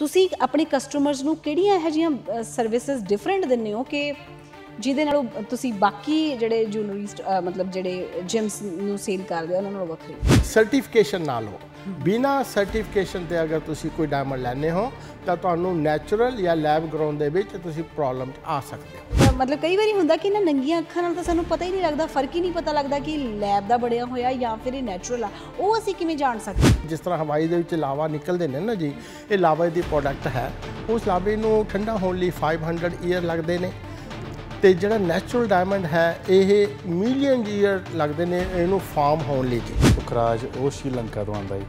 ਤੁਸੀਂ ਆਪਣੇ ਕਸਟਮਰਸ ਨੂੰ ਕਿਹੜੀਆਂ ਇਹੋ ਜਿਹੀਆਂ ਸਰਵਿਸਿਜ਼ ਡਿਫਰੈਂਟ ਦਿੰਦੇ ਹੋ ਕਿ ਜਿਹਦੇ ਨਾਲੋਂ ਤੁਸੀਂ ਬਾਕੀ ਜਿਹੜੇ ਜੂਨਰੀਸਟ ਮਤਲਬ ਜਿਹੜੇ ਜਿਮਸ ਨੂੰ ਸੇਲ ਕਰਦੇ ਹੋ, ਉਹਨਾਂ ਨਾਲੋਂ ਵੱਖਰੇ? ਸਰਟੀਫਿਕੇਸ਼ਨ ਨਾਲ ਹੋ। ਬਿਨਾ ਸਰਟੀਫਿਕੇਸ਼ਨ ਤੇ ਅਗਰ ਤੁਸੀਂ ਕੋਈ ਡਾਇਮੰਡ ਲੈਣੇ ਹੋ ਤਾਂ ਤੁਹਾਨੂੰ ਨੈਚੁਰਲ ਜਾਂ ਲੈਬ ਗਰਾਉਂਡ ਦੇ ਵਿੱਚ ਤੁਸੀਂ ਪ੍ਰੋਬਲਮ ਆ ਸਕਦੇ ਹੋ। ਮਤਲਬ ਕਈ ਵਾਰੀ ਹੁੰਦਾ ਕਿ ਨਾ ਨੰਗੀਆਂ ਅੱਖਾਂ ਨਾਲ ਤਾਂ ਸਾਨੂੰ ਪਤਾ ਹੀ ਨਹੀਂ ਲੱਗਦਾ ਫ਼ਰਕ ਹੀ ਨਹੀਂ ਪਤਾ ਲੱਗਦਾ ਕਿ ਲੈਬ ਦਾ ਬਣਿਆ ਹੋਇਆ ਜਾਂ ਫਿਰ ਇਹ ਨੈਚੁਰਲ ਆ। ਉਹ ਅਸੀਂ ਕਿਵੇਂ ਜਾਣ ਸਕਦੇ? ਜਿਸ ਤਰ੍ਹਾਂ ਹਵਾਈ ਦੇ ਵਿੱਚ ਲਾਵਾ ਨਿਕਲਦੇ ਨੇ ਨਾ ਜੀ ਇਹ ਲਾਵਾ ਦੀ ਪ੍ਰੋਡਕਟ ਹੈ। ਉਸ ਲਾਵੇ ਨੂੰ ਠੰਡਾ ਹੋਣ ਲਈ 500 ਈਅਰ ਲੱਗਦੇ ਨੇ। ਤੇ ਜਿਹੜਾ ਨੈਚੁਰਲ ਡਾਇਮੰਡ ਹੈ ਇਹ ਮਿਲੀਅਨ ਈਅਰ ਲੱਗਦੇ ਨੇ ਇਹਨੂੰ ਫਾਰਮ ਹੋਣ ਲਈ ਜੀ। ਪੁਖਰਾਜ ਉਹ ਸ਼੍ਰੀਲੰਕਾ ਤੋਂ ਆਉਂਦਾ ਜੀ।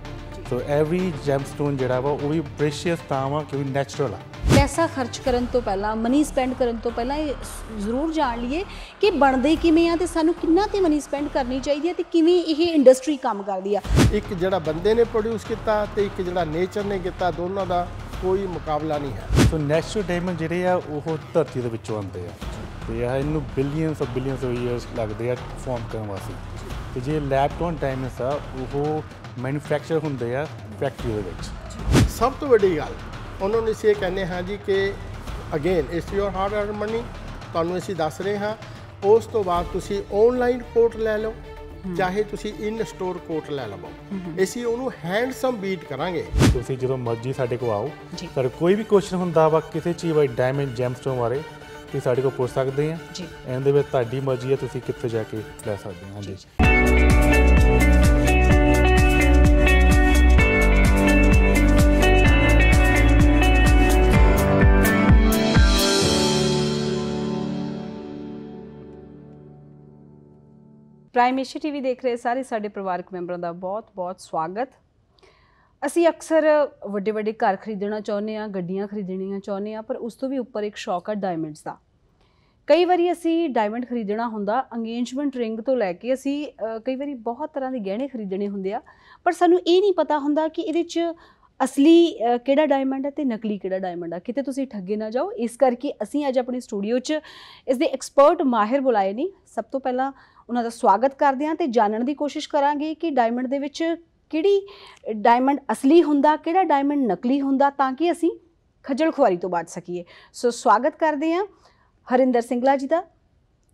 ਸੋ ਐਵਰੀ ਜੈਮਸਟੋਨ ਜਿਹੜਾ ਵਾ ਉਹ ਵੀ ਪ੍ਰੈਸ਼ੀਅਸ ਤਾਂ ਵਾ ਕਿਉਂਕਿ ਨੈਚੁਰਲ ਆ। ਪੈਸਾ ਖਰਚ ਕਰਨ ਤੋਂ ਪਹਿਲਾਂ ਮਨੀ ਸਪੈਂਡ ਕਰਨ ਤੋਂ ਪਹਿਲਾਂ ਇਹ ਜ਼ਰੂਰ ਜਾਣ ਲਈਏ ਕਿ ਬਣਦੇ ਕਿਵੇਂ ਆ ਤੇ ਸਾਨੂੰ ਕਿੰਨਾ ਤੇ ਮਨੀ ਸਪੈਂਡ ਕਰਨੀ ਚਾਹੀਦੀ ਹੈ ਤੇ ਕਿਵੇਂ ਇਹ ਇੰਡਸਟਰੀ ਕੰਮ ਕਰਦੀ ਆ। ਇੱਕ ਜਿਹੜਾ ਬੰਦੇ ਨੇ ਪ੍ਰੋਡਿਊਸ ਕੀਤਾ ਤੇ ਇੱਕ ਜਿਹੜਾ ਨੇਚਰ ਨੇ ਕੀਤਾ ਦੋਨਾਂ ਦਾ ਕੋਈ ਮੁਕਾਬਲਾ ਨਹੀਂ ਹੈ। ਸੋ ਨੈਚੁਰਲ ਡਾਇਮੰਡ ਜਿਹੜੇ ਆ ਉਹ ਧਰਤੀ ਦੇ ਵਿੱਚੋਂ ਆਉਂਦੇ ਆ। ਤੇ ਇਹ ਇਹਨੂੰ billions of billions of years ਲੱਗਦੇ ਆ ਫਾਰਮ ਕਰਨ ਵਾਸਤੇ। ਤੇ ਜੇ ਲੈਬ ਟੋਨ ਡਾਇਮੰਡਸ ਆ ਉਹ ਮੈਨੂਫੈਕਚਰ ਹੁੰਦੇ ਆ ਫੈਕਟਰੀ ਦੇ ਵਿੱਚ। ਸਭ ਤੋਂ ਵੱਡੀ ਗੱਲ ਉਹਨਾਂ ਨੂੰ ਅਸੀਂ ਇਹ ਕਹਿੰਦੇ ਹਾਂ ਜੀ ਕਿ again it's your hard earn money ਤੁਹਾਨੂੰ ਅਸੀਂ ਦੱਸ ਰਹੇ ਹਾਂ ਉਸ ਤੋਂ ਬਾਅਦ ਤੁਸੀਂ ਆਨਲਾਈਨ ਕੋਟ ਲੈ ਲਓ ਚਾਹੇ ਤੁਸੀਂ ਇਨ ਸਟੋਰ ਕੋਟ ਲੈ ਲਵੋ। ਅਸੀਂ ਉਹਨੂੰ ਹੈਂਡਸਮ ਬੀਟ ਕਰਾਂਗੇ। ਤੁਸੀਂ ਜਦੋਂ ਮਰਜ਼ੀ ਸਾਡੇ ਕੋਲ ਆਓ। ਤੁਹਾਡਾ ਕੋਈ ਵੀ ਕੁਐਸਚਨ ਹੁੰਦਾ ਵਾ ਕਿਸੇ ਚੀਜ਼ ਬਾਰੇ ਡਾਇਮੰਡ ਜੈਮਸਟੋਨ ਬਾਰੇ ਤੁਸੀਂ ਸਾਡੇ ਕੋਲ ਪੁੱਛ ਸਕਦੇ ਆ। ਜੀ। ਇਹਦੇ ਵਿੱਚ ਤੁਹਾਡੀ ਮਰਜ਼ੀ ਹੈ ਤੁਸੀਂ ਕਿੱਥੇ ਜਾ ਕੇ ਲੈ ਸਕਦੇ ਹੋ। ਹਾਂਜੀ। ਪ੍ਰਾਈਮ ਏਸ਼ੀਆ ਟੀਵੀ ਦੇਖ ਰਹੇ ਸਾਰੇ ਸਾਡੇ ਪਰਿਵਾਰਕ ਮੈਂਬਰਾਂ ਦਾ ਬਹੁਤ-ਬਹੁਤ ਸਵਾਗਤ। ਅਸੀਂ ਅਕਸਰ ਵੱਡੇ ਵੱਡੇ ਘਰ ਖਰੀਦਣਾ ਚਾਹੁੰਦੇ ਆ ਗੱਡੀਆਂ ਖਰੀਦਣੀਆਂ ਚਾਹੁੰਦੇ ਆ ਪਰ ਉਸ ਤੋਂ ਵੀ ਉੱਪਰ ਇੱਕ ਸ਼ੌਕ ਹੈ ਡਾਇਮੰਡਸ ਦਾ। ਕਈ ਵਾਰੀ ਅਸੀਂ ਡਾਇਮੰਡ ਖਰੀਦਣਾ ਹੁੰਦਾ ਅੰਗੇਜਮੈਂਟ ਰਿੰਗ ਤੋਂ ਲੈ ਕੇ ਅਸੀਂ ਕਈ ਵਾਰੀ ਬਹੁਤ ਤਰ੍ਹਾਂ ਦੇ ਗਹਿਣੇ ਖਰੀਦਣੇ ਹੁੰਦੇ ਆ, ਪਰ ਸਾਨੂੰ ਇਹ ਨਹੀਂ ਪਤਾ ਹੁੰਦਾ ਕਿ ਇਹਦੇ 'ਚ ਅਸਲੀ ਕਿਹੜਾ ਡਾਇਮੰਡ ਹੈ ਤੇ ਨਕਲੀ ਕਿਹੜਾ ਡਾਇਮੰਡ ਆ। ਕਿਤੇ ਤੁਸੀਂ ਠੱਗੇ ਨਾ ਜਾਓ, ਇਸ ਕਰਕੇ ਅਸੀਂ ਅੱਜ ਆਪਣੇ ਸਟੂਡੀਓ 'ਚ ਇਸ ਦੇ ਐਕਸਪਰਟ ਮਾਹਿਰ ਬੁਲਾਏ ਨੇ। ਸਭ ਤੋਂ ਪਹਿਲਾਂ ਉਹਨਾਂ ਦਾ ਸਵਾਗਤ ਕਰਦੇ ਹਾਂ ਤੇ ਜਾਣਨ ਦੀ ਕੋਸ਼ਿਸ਼ ਕਰਾਂਗੇ ਕਿ ਡਾਇਮੰਡ ਦੇ ਵਿੱਚ ਕਿਹੜੀ ਡਾਇਮੰਡ ਅਸਲੀ ਹੁੰਦਾ, ਕਿਹੜਾ ਡਾਇਮੰਡ ਨਕਲੀ ਹੁੰਦਾ ਤਾਂ ਕਿ ਅਸੀਂ ਖੱਜਲ ਖੁਆਰੀ ਤੋਂ ਬਚ ਸਕੀਏ। ਸੋ ਸਵਾਗਤ ਕਰਦੇ ਹਾਂ ਹਰਿੰਦਰ ਸਿੰਘਲਾ ਜੀ ਦਾ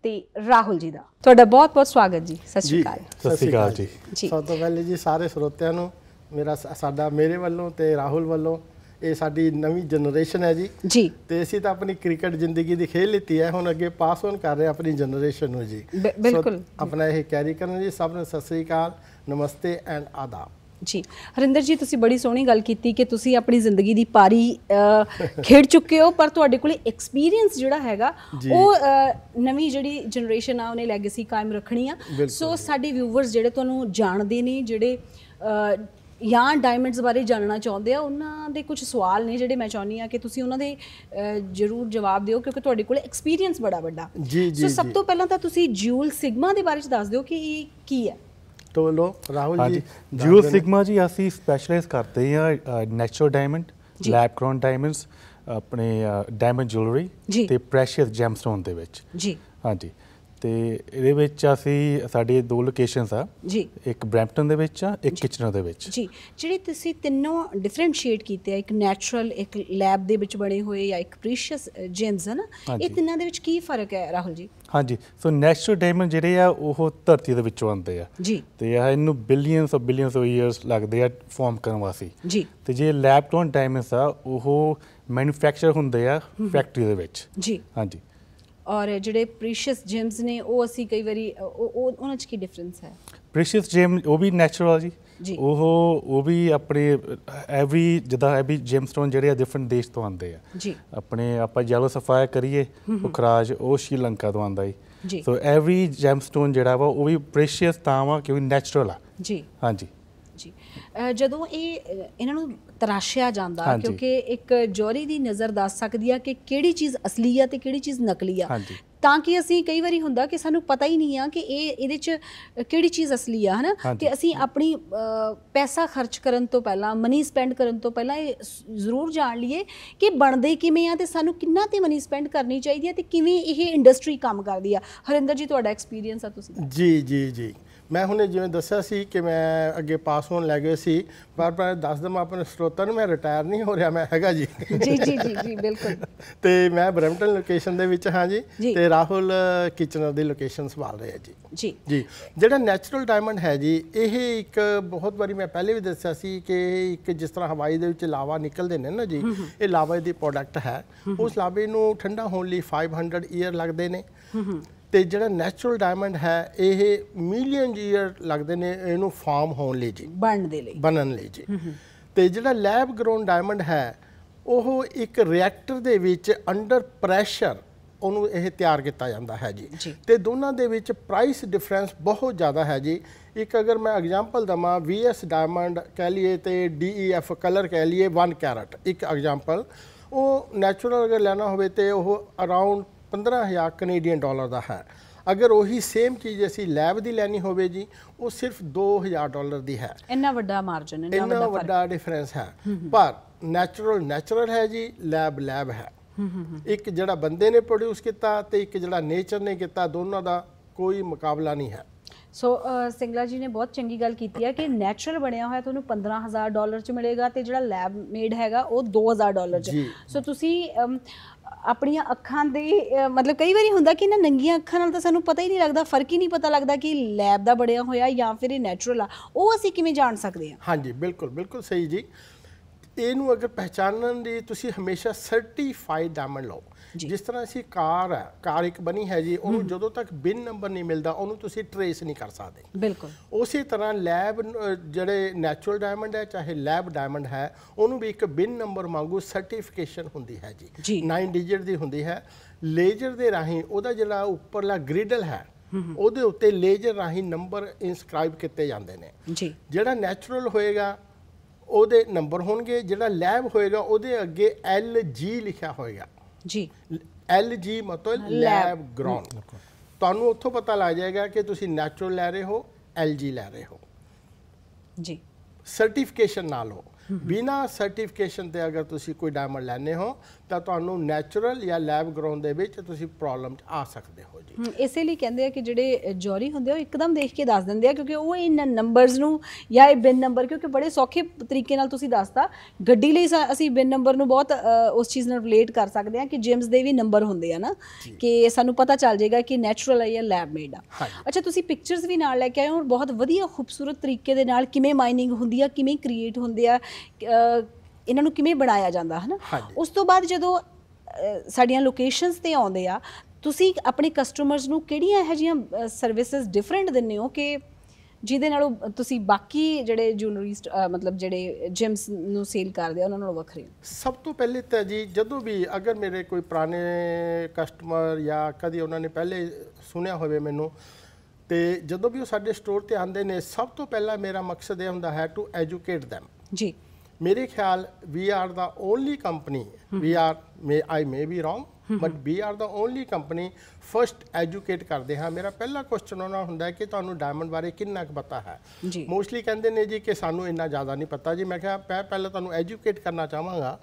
ਤੇ ਰਾਹੁਲ ਜੀ ਦਾ। ਤੁਹਾਡਾ ਬਹੁਤ ਬਹੁਤ ਸਵਾਗਤ ਜੀ। ਸਤਿ ਸ਼੍ਰੀ ਅਕਾਲ। ਸਤਿ ਸ਼੍ਰੀ ਅਕਾਲ ਜੀ। ਸਭ ਤੋਂ ਪਹਿਲੇ ਜੀ ਸਾਰੇ ਸਰੋਤਿਆਂ ਨੂੰ ਮੇਰਾ ਸਾਡਾ ਮੇਰੇ ਵੱਲੋਂ ਤੇ ਰਾਹੁਲ ਵੱਲੋਂ ਇਹ ਸਾਡੀ ਨਵੀਂ ਜਨਰੇਸ਼ਨ ਹੈ ਜੀ। ਜੀ। ਤੇ ਅਸੀਂ ਤਾਂ ਆਪਣੀ ਕ੍ਰਿਕਟ ਜ਼ਿੰਦਗੀ ਦੀ ਖੇਲ ਲਿੱਤੀ ਹੈ ਹੁਣ ਅੱਗੇ ਪਾਸ ਔਨ ਕਰ ਰਹੇ ਆਪਣੀ ਜਨਰੇਸ਼ਨ ਨੂੰ ਜੀ। ਬਿਲਕੁਲ। ਆਪਣਾ ਇਹ ਕੈਰੀ ਕਰਨ ਜੀ ਸਭ ਨੂੰ ਸਤਿ ਸ੍ਰੀ ਅਕਾਲ ਨਮਸਤੇ ਐਂਡ ਆਦਾਬ। ਜੀ ਹਰਿੰਦਰ ਜੀ ਤੁਸੀਂ ਬੜੀ ਸੋਹਣੀ ਗੱਲ ਕੀਤੀ ਕਿ ਤੁਸੀਂ ਆਪਣੀ ਜ਼ਿੰਦਗੀ ਦੀ ਪਾਰੀ ਖੇਡ ਚੁੱਕੇ ਹੋ ਪਰ ਤੁਹਾਡੇ ਕੋਲੇ ਐਕਸਪੀਰੀਅੰਸ ਜਿਹੜਾ ਹੈਗਾ। ਉਹ ਨਵੀਂ ਜਿਹੜੀ ਜਨਰੇਸ਼ਨ ਆ ਉਹਨੇ ਲੈਗੇਸੀ ਕਾਇਮ ਰੱਖਣੀ ਆ। ਸੋ ਸਾਡੇ ਵਿਊਵਰਸ ਜਿਹੜੇ ਤੁਹਾਨੂੰ ਜਾਣਦੇ ਨੇ ਜਿਹੜੇ ਜਾਂ ਡਾਇਮੰਡਸ ਬਾਰੇ ਜਾਣਨਾ ਚਾਹੁੰਦੇ ਆ ਉਹਨਾਂ ਦੇ ਕੁਝ ਸਵਾਲ ਨੇ ਜਿਹੜੇ ਮੈਂ ਚਾਹੁੰਦੀ ਆ ਕਿ ਤੁਸੀਂ ਉਹਨਾਂ ਦੇ ਜ਼ਰੂਰ ਜਵਾਬ ਦਿਓ ਕਿਉਂਕਿ ਤੁਹਾਡੇ ਕੋਲੇ ਐਕਸਪੀਰੀਅੰਸ ਬੜਾ ਵੱਡਾ ਸੋ ਸਭ। ਤੋਂ ਪਹਿਲਾਂ ਤਾਂ ਤੁਸੀਂ ਜਿਊਲ ਸਿਗਮਾ ਦੇ ਬਾਰੇ ਚ ਦੱਸ ਦਿਓ ਕਿ ਇਹ ਕੀ ਹੈ ਤੋ ਲੋ ਰਾਹੁਲ ਹਾਂਜੀ ਜੀ ਜੂਲ ਦੱਸ ਦੇਣ। ਸਿਗਮਾ ਜੀ ਅਸੀਂ ਸਪੈਸ਼ਲਾਈਜ਼ ਕਰਦੇ ਹਾਂ natural diamond. Lab grown diamonds ਆਪਣੇ ਡਾਇਮੰਡ। ਜੁਐਲਰੀ ਤੇ ਪ੍ਰੈਸ਼ੀਅਸ ਜੈਮਸਟੋਨ ਦੇ ਵਿੱਚ ਜੀ ਹਾਂਜੀ ਤੇ ਇਹਦੇ ਵਿੱਚ ਅਸੀਂ ਸਾਡੇ ਦੋ ਲੋਕੇਸ਼ਨਸ ਆ। ਜੀ। ਇੱਕ ਬ੍ਰੈਂਪਟਨ ਦੇ ਵਿੱਚ ਆ ਇੱਕ ਕਿਚਨਰ ਦੇ ਵਿੱਚ। ਜੀ। ਜਿਹੜੇ ਤੁਸੀਂ ਤਿੰਨੋਂ ਡਿਫਰੈਂਸ਼ੀਏਟ ਕੀਤੇ ਆ ਇੱਕ ਨੈਚੁਰਲ ਇੱਕ ਲੈਬ ਦੇ ਵਿੱਚ ਬਣੇ ਹੋਏ ਜਾਂ ਇੱਕ ਪ੍ਰੀਸ਼ੀਅਸ ਜੈਮਸ ਹੈ ਨਾ ਇਹ। ਤਿੰਨਾਂ ਦੇ ਵਿੱਚ ਕੀ ਫ਼ਰਕ ਹੈ ਰਾਹੁਲ ਜੀ? ਹਾਂਜੀ। ਸੋ ਨੈਚੁਰਲ ਡਾਇਮੰਡ ਜਿਹੜੇ ਆ ਉਹ ਧਰਤੀ ਦੇ ਵਿੱਚੋਂ ਆਉਂਦੇ ਆ। ਜੀ। ਤੇ ਇਹ ਇਹਨੂੰ billions of billions of years ਲੱਗਦੇ ਆ ਫਾਰਮ ਕਰਨ ਵਾਸਤੇ। ਜੀ। ਤੇ ਜੇ ਲੈਬ ਟੋਨ ਡਾਇਮੰਡਸ ਆ ਉਹ ਮੈਨੂਫੈਕਚਰ ਹੁੰਦੇ ਆ ਫੈਕਟਰੀ ਦੇ ਵਿੱਚ। ਜੀ। ਹਾਂਜੀ। ਔਰ ਜਿਹੜੇ ਪ੍ਰੀਸ਼ੀਅਸ ਜੈਮਸ ਨੇ ਉਹ ਅਸੀਂ ਕਈ ਵਾਰੀ ਉਹ ਉਹ- ਉਹਨਾਂ 'ਚ ਕੀ ਡਿਫਰੈਂਸ ਹੈ? ਪ੍ਰੈਸ਼ੀਅਸ ਜੇਮ ਉਹ ਵੀ ਨੈਚੁਰਲ ਜੀ। ਉਹ ਉਹ ਵੀ ਆਪਣੇ ਐਵਰੀ ਜਿੱਦਾਂ ਐਵਰੀ ਜੇਮਸਟੋਨ ਜਿਹੜੇ ਆ ਡਿਫਰੈਂਟ ਦੇਸ਼ ਤੋਂ ਆਉਂਦੇ ਆ। ਜੀ। ਆਪਣੇ ਆਪਾਂ ਜੈਲੋ ਸਫਾਇਆ ਕਰੀਏ ਪੁਖਰਾਜ ਉਹ ਸ਼੍ਰੀਲੰਕਾ ਤੋਂ ਆਉਂਦਾ ਜੀ। ਸੋ ਐਵਰੀ ਜੈਮਸਟੋਨ ਜਿਹੜਾ ਵਾ ਉਹ ਵੀ ਪ੍ਰੈਸ਼ੀਅਸ ਤਾਂ ਵਾ ਕਿਉਂਕਿ ਨੈਚੁਰਲ ਆ। ਜੀ। ਹਾਂਜੀ। ਜੀ। ਜਦੋਂ ਇਹ ਇਹਨਾਂ ਨੂੰ ਤਰਾਸ਼ਿਆ ਜਾਂਦਾ। ਕਿਉਂਕਿ ਇੱਕ ਜੋਰੀ ਦੀ ਨਜ਼ਰ ਦੱਸ ਸਕਦੀ ਆ ਕਿ ਕਿਹੜੀ ਚੀਜ਼ ਅਸਲੀ ਆ ਤੇ ਕਿਹੜੀ ਚੀਜ਼ ਨਕਲੀ ਆ। ਤਾਂ ਕਿ ਅਸੀਂ ਕਈ ਵਾਰੀ ਹੁੰਦਾ ਕਿ ਸਾਨੂੰ ਪਤਾ ਹੀ ਨਹੀਂ ਆ ਕਿ ਇਹ ਇਹਦੇ ਚ ਕਿਹੜੀ ਚੀਜ਼ ਅਸਲੀ ਆ ਹਨਾ। ਤੇ ਅਸੀਂ ਆਪਣੀ ਪੈਸਾ ਖਰਚ ਕਰਨ ਤੋਂ ਪਹਿਲਾਂ ਮਨੀ ਸਪੈਂਡ ਕਰਨ ਤੋਂ ਪਹਿਲਾਂ ਇਹ ਜ਼ਰੂਰ ਜਾਣ ਲਈਏ ਕਿ ਬਣਦੇ ਕਿਵੇਂ ਆ ਤੇ ਸਾਨੂੰ ਕਿੰਨਾ ਤੇ ਮਨੀ ਸਪੈਂਡ ਕਰਨੀ ਚਾਹੀਦੀ ਆ ਤੇ ਕਿਵੇਂ ਇਹ ਇੰਡਸਟਰੀ ਕੰਮ ਕਰਦੀ ਆ ਹਰਿੰਦਰ ਜੀ ਤੁਹਾਡਾ ਐਕਸਪੀਰੀਅੰਸ ਆ ਤੁਸੀਂ ਜੀ ਜੀ ਜੀ ਮੈਂ ਹੁਣੇ ਜਿਵੇਂ ਦੱਸਿਆ ਸੀ ਕਿ ਮੈਂ ਅੱਗੇ ਪਾਸ ਹੋਣ ਲੱਗੇ ਸੀ ਪਰ ਪਰ ਦੱਸ ਦਵਾਂ ਆਪਣੇ ਸਰੋਤਾਂ ਨੂੰ ਮੈਂ ਰਿਟਾਇਰ ਨਹੀਂ ਹੋ ਰਿਹਾ ਮੈਂ ਹੈਗਾ ਜੀ। ਜੀ ਜੀ ਜੀ ਜੀ ਬਿਲਕੁਲ। ਤੇ ਮੈਂ ਬਰੈਂਪਟਨ ਲੋਕੇਸ਼ਨ ਦੇ ਵਿੱਚ ਹਾਂ ਜੀ। ਤੇ ਰਾਹੁਲ ਕਿਚਨਰ ਦੀ ਲੋਕੇਸ਼ਨ ਸੰਭਾਲ ਰਿਹਾ ਜੀ। ਜੀ। ਜੀ ਜਿਹੜਾ ਨੈਚੁਰਲ ਡਾਇਮੰਡ ਹੈ ਜੀ ਇਹ ਇੱਕ ਬਹੁਤ ਵਾਰੀ ਮੈਂ ਪਹਿਲੇ ਵੀ ਦੱਸਿਆ ਸੀ ਕਿ ਇੱਕ ਜਿਸ ਤਰ੍ਹਾਂ ਹਵਾਈ ਦੇ ਵਿੱਚ ਲਾਵਾ ਨਿਕਲਦੇ ਨੇ ਨਾ ਜੀ ਇਹ ਲਾਵਾ ਦੀ ਪ੍ਰੋਡਕਟ ਹੈ। ਉਸ ਲਾਵੇ ਨੂੰ ਠੰਡਾ ਹੋਣ ਲਈ 500 ਈਅਰ ਲੱਗਦੇ ਨੇ। ਤੇ ਜਿਹੜਾ ਨੈਚੁਰਲ ਡਾਇਮੰਡ ਹੈ ਇਹ ਮਿਲੀਅਨ ਈਅਰ ਲੱਗਦੇ ਨੇ ਇਹਨੂੰ ਫਾਰਮ ਹੋਣ ਲਈ ਜੀ। ਬਣਨ ਦੇ ਲਈ। ਬਣਨ ਲਈ ਜੀ। ਤੇ ਜਿਹੜਾ ਲੈਬ ਗਰੋਨ ਡਾਇਮੰਡ ਹੈ ਉਹ ਇੱਕ ਰਿਐਕਟਰ ਦੇ ਵਿੱਚ ਅੰਡਰ ਪ੍ਰੈਸ਼ਰ ਉਹਨੂੰ ਇਹ ਤਿਆਰ ਕੀਤਾ ਜਾਂਦਾ ਹੈ ਜੀ। ਤੇ ਦੋਨਾਂ ਦੇ ਵਿੱਚ ਪ੍ਰਾਈਸ ਡਿਫਰੈਂਸ ਬਹੁਤ ਜ਼ਿਆਦਾ ਹੈ ਜੀ। ਇੱਕ ਅਗਰ ਮੈਂ ਐਗਜ਼ਾਮਪਲ ਦਵਾਂ VS ਡਾਇਮੰਡ ਕਹਿ ਲਈਏ ਤੇ DEF ਕਲਰ ਕਹਿ ਲਈਏ 1 ਕੈਰਟ ਇੱਕ ਐਗਜ਼ਾਮਪਲ ਉਹ ਨੈਚੁਰਲ ਅਗਰ ਲੈਣਾ ਹੋਵੇ ਤੇ ਉਹ ਅਰਾਊਂਡ 15000 ਕੈਨੇਡੀਅਨ ਡਾਲਰ ਦਾ ਹੈ। ਅਗਰ ਉਹੀ ਸੇਮ ਚੀਜ਼ ਅਸੀਂ ਲੈਬ ਦੀ ਲੈਣੀ ਹੋਵੇ ਜੀ ਉਹ ਸਿਰਫ 2000 ਡਾਲਰ ਦੀ ਹੈ। ਇੰਨਾ ਵੱਡਾ ਮਾਰਜਨ ਇੰਨਾ ਇੰਨਾ ਵੱਡਾ ਫ਼ਰਕ। ਵੱਡਾ ਡਿਫਰੈਂਸ ਹੈ ਪਰ ਨੈਚੁਰਲ ਨੈਚੁਰਲ ਹੈ ਜੀ ਲੈਬ ਲੈਬ ਹੈ। ਇੱਕ ਜਿਹੜਾ ਬੰਦੇ ਨੇ ਪ੍ਰੋਡਿਊਸ ਕੀਤਾ ਤੇ ਇੱਕ ਜਿਹੜਾ ਨੇਚਰ ਨੇ ਕੀਤਾ ਦੋਨਾਂ ਦਾ ਕੋਈ ਮੁਕਾਬਲਾ ਨਹੀਂ ਹੈ। ਸੋ ਸਿੰਗਲਾ ਜੀ ਨੇ ਬਹੁਤ ਚੰਗੀ ਗੱਲ ਕੀਤੀ ਹੈ ਕਿ ਨੈਚੁਰਲ ਬਣਿਆ ਹੋਇਆ ਤੁਹਾਨੂੰ 15000 ਡਾਲਰ ਚ ਮਿਲੇਗਾ ਤੇ ਜਿਹੜਾ ਲੈਬ ਮੇਡ ਹੈਗਾ ਉਹ 2000 ਡਾਲਰ ਚ। ਸੋ ਤੁਸੀਂ ਆਪਣੀਆਂ ਅੱਖਾਂ ਦੇ ਮਤਲਬ ਕਈ ਵਾਰੀ ਹੁੰਦਾ ਕਿ ਨਾ ਨੰਗੀਆਂ ਅੱਖਾਂ ਨਾਲ ਤਾਂ ਸਾਨੂੰ ਪਤਾ ਹੀ ਨਹੀਂ ਲੱਗਦਾ ਫ਼ਰਕ ਹੀ ਨਹੀਂ ਪਤਾ ਲੱਗਦਾ ਕਿ ਲੈਬ ਦਾ ਬਣਿਆ ਹੋਇਆ ਜਾਂ ਫਿਰ ਇਹ ਨੈਚੁਰਲ ਆ ਉਹ ਅਸੀਂ ਕਿਵੇਂ ਜਾਣ ਸਕਦੇ ਹਾਂ ਹਾਂਜੀ ਬਿਲਕੁਲ ਬਿਲਕੁਲ ਸਹੀ ਜੀ ਇਹਨੂੰ ਅਗਰ ਪਹਿਚਾਨਣ ਲਈ ਤੁਸੀਂ ਹਮੇਸ਼ਾ ਸਰਟੀਫਾਈਡ ਡਾਇਮੰਡ ਲਓ। ਜਿਸ ਤਰ੍ਹਾਂ ਅਸੀਂ ਕਾਰ ਹੈ ਕਾਰ ਇੱਕ ਬਣੀ ਹੈ ਜੀ ਉਹਨੂੰ ਜਦੋਂ ਤੱਕ ਬਿਨ ਨੰਬਰ ਨਹੀਂ ਮਿਲਦਾ ਉਹਨੂੰ ਤੁਸੀਂ ਟਰੇਸ ਨਹੀਂ ਕਰ ਸਕਦੇ। ਬਿਲਕੁਲ। ਉਸੇ ਤਰ੍ਹਾਂ ਲੈਬ ਜਿਹੜੇ ਨੈਚੁਰਲ ਡਾਇਮੰਡ ਹੈ ਚਾਹੇ ਲੈਬ ਡਾਇਮੰਡ ਹੈ ਉਹਨੂੰ ਵੀ ਇੱਕ ਬਿਨ ਨੰਬਰ ਵਾਂਗੂ ਸਰਟੀਫਿਕੇਸ਼ਨ ਹੁੰਦੀ ਹੈ ਜੀ। ਜੀ। 9 ਡਿਜਿਟ ਦੀ ਹੁੰਦੀ ਹੈ। ਲੇਜ਼ਰ ਦੇ ਰਾਹੀਂ ਉਹਦਾ ਜਿਹੜਾ ਉੱਪਰਲਾ ਗ੍ਰਿਡਲ ਹੈ ਉਹਦੇ ਉੱਤੇ ਲੇਜ਼ਰ ਰਾਹੀਂ ਨੰਬਰ ਇਨਸਕ੍ਰਾਈਬ ਕੀਤੇ ਜਾਂਦੇ ਨੇ। ਜੀ। ਜਿਹੜਾ ਨੈਚੁਰਲ ਹੋਏਗਾ ਉਹਦੇ ਨੰਬਰ ਹੋਣਗੇ ਜਿਹੜਾ ਲੈਬ ਹੋਏਗਾ ਉਹਦੇ ਅੱਗੇ ਐਲ ਜੀ ਲਿਖਿਆ ਹੋਏਗਾ। ਜੀ। ਐਲ ਜੀ ਮਤਲਬ ਲੈਬ ਗਰਾਊਂਡ ਤੁਹਾਨੂੰ ਉੱਥੋਂ ਪਤਾ ਲੱਗ ਜਾਏਗਾ ਕਿ ਤੁਸੀਂ ਨੈਚੁਰਲ ਲੈ ਰਹੇ ਹੋ ਐਲ ਜੀ ਲੈ ਰਹੇ ਹੋ। ਜੀ। ਸਰਟੀਫਿਕੇਸ਼ਨ ਨਾਲ ਹੋ। ਬਿਨਾ ਸਰਟੀਫਿਕੇਸ਼ਨ ਤੇ ਅਗਰ ਤੁਸੀਂ ਕੋਈ ਡਾਇਮੰਡ ਲੈਣੇ ਹੋ ਤਾਂ ਤੁਹਾਨੂੰ ਨੈਚੁਰਲ ਜਾਂ ਲੈਬ ਗਰਾਊਂਡ ਦੇ ਵਿੱਚ ਤੁਸੀਂ ਪ੍ਰੋਬਲਮ ਚ ਆ ਸਕਦੇ ਹੋ ਜੀ। ਇਸੇ ਲਈ ਕਹਿੰਦੇ ਆ ਕਿ ਜਿਹੜੇ ਜੌਰੀ ਹੁੰਦੇ ਆ ਉਹ ਇੱਕਦਮ ਦੇਖ ਕੇ ਦੱਸ ਦਿੰਦੇ ਆ ਕਿਉਂਕਿ ਉਹ ਇਹਨਾਂ ਨੰਬਰਸ ਨੂੰ ਜਾਂ ਇਹ ਬਿਨ ਨੰਬਰ ਕਿਉਂਕਿ ਬੜੇ ਸੌਖੇ ਤਰੀਕੇ ਨਾਲ ਤੁਸੀਂ ਦੱਸਤਾ। ਗੱਡੀ ਲਈ ਅਸੀਂ ਬਿਨ ਨੰਬਰ ਨੂੰ ਬਹੁਤ ਉਸ ਚੀਜ਼ ਨਾਲ ਰਿਲੇਟ ਕਰ ਸਕਦੇ ਆ ਕਿ ਜਿਮਸ ਦੇ ਵੀ ਨੰਬਰ ਹੁੰਦੇ ਆ ਨਾ ਕਿ ਸਾਨੂੰ ਪਤਾ ਚੱਲ ਜਾਏਗਾ ਕਿ ਨੈਚੁਰਲ ਹੈ ਜਾਂ ਲੈਬ ਮੇਡ ਆ। ਅੱਛਾ ਤੁਸੀਂ ਪਿਕਚਰਸ ਵੀ ਨਾਲ ਲੈ ਕੇ ਆਏ ਹੋ ਔਰ ਬਹੁਤ ਵਧੀਆ ਖੂਬਸੂਰਤ ਤਰੀਕੇ ਦੇ ਨਾਲ ਕਿਵੇਂ ਮਾਈਨਿੰਗ ਹੁੰਦੀ ਆ ਕਿਵੇਂ ਕ੍ਰੀਏਟ ਹੁੰਦੇ ਆ ਇਹਨਾਂ ਨੂੰ ਕਿਵੇਂ ਬਣਾਇਆ ਜਾਂਦਾ ਹੈ ਨਾ। ਉਸ ਤੋਂ ਬਾਅਦ ਜਦੋਂ ਸਾਡੀਆਂ ਲੋਕੇਸ਼ਨਸ ਤੇ ਆਉਂਦੇ ਆ ਤੁਸੀਂ ਆਪਣੇ ਕਸਟਮਰਸ ਨੂੰ ਕਿਹੜੀਆਂ ਇਹੋ ਜਿਹੀਆਂ ਸਰਵਿਸਿਜ਼ ਡਿਫਰੈਂਟ ਦਿੰਦੇ ਹੋ ਕਿ ਜਿਹਦੇ ਨਾਲੋਂ ਤੁਸੀਂ ਬਾਕੀ ਜਿਹੜੇ ਜੁਐਲਰੀਸਟ ਮਤਲਬ ਜਿਹੜੇ ਜਿਮਸ ਨੂੰ ਸੇਲ ਕਰਦੇ ਆ ਉਹਨਾਂ ਨਾਲੋਂ ਵੱਖਰੇ? ਸਭ ਤੋਂ ਪਹਿਲੇ ਤਾਂ ਜੀ ਜਦੋਂ ਵੀ ਅਗਰ ਮੇਰੇ ਕੋਈ ਪੁਰਾਣੇ ਕਸਟਮਰ ਜਾਂ ਕਦੀ ਉਹਨਾਂ ਨੇ ਪਹਿਲੇ ਸੁਣਿਆ ਹੋਵੇ ਮੈਨੂੰ ਤੇ ਜਦੋਂ ਵੀ ਉਹ ਸਾਡੇ ਸਟੋਰ ਤੇ ਆਉਂਦੇ ਨੇ ਸਭ ਤੋਂ ਪਹਿਲਾਂ ਮੇਰਾ ਮਕਸਦ ਇਹ ਹੁੰਦਾ ਹੈ ਟੂ ਐਜੂਕੇਟ them ਜੀ ਮੇਰੇ ਖਿਆਲ we are the only company we are may I may be wrong but we are the only company first educate ਕਰਦੇ ਹਾਂ। ਮੇਰਾ ਪਹਿਲਾ ਕੁਐਸਚਨ ਉਹਨਾਂ ਹੁੰਦਾ ਕਿ ਤੁਹਾਨੂੰ ਡਾਇਮੰਡ ਬਾਰੇ ਕਿੰਨਾ ਕੁ ਪਤਾ ਹੈ? ਮੋਸਟਲੀ ਕਹਿੰਦੇ ਨੇ ਜੀ ਕਿ ਸਾਨੂੰ ਇੰਨਾ ਜ਼ਿਆਦਾ ਨਹੀਂ ਪਤਾ। ਜੀ ਮੈਂ ਕਿਹਾ ਪਹਿਲਾਂ ਤੁਹਾਨੂੰ ਐਜੂਕੇਟ ਕਰਨਾ ਚਾਹਾਂਗਾ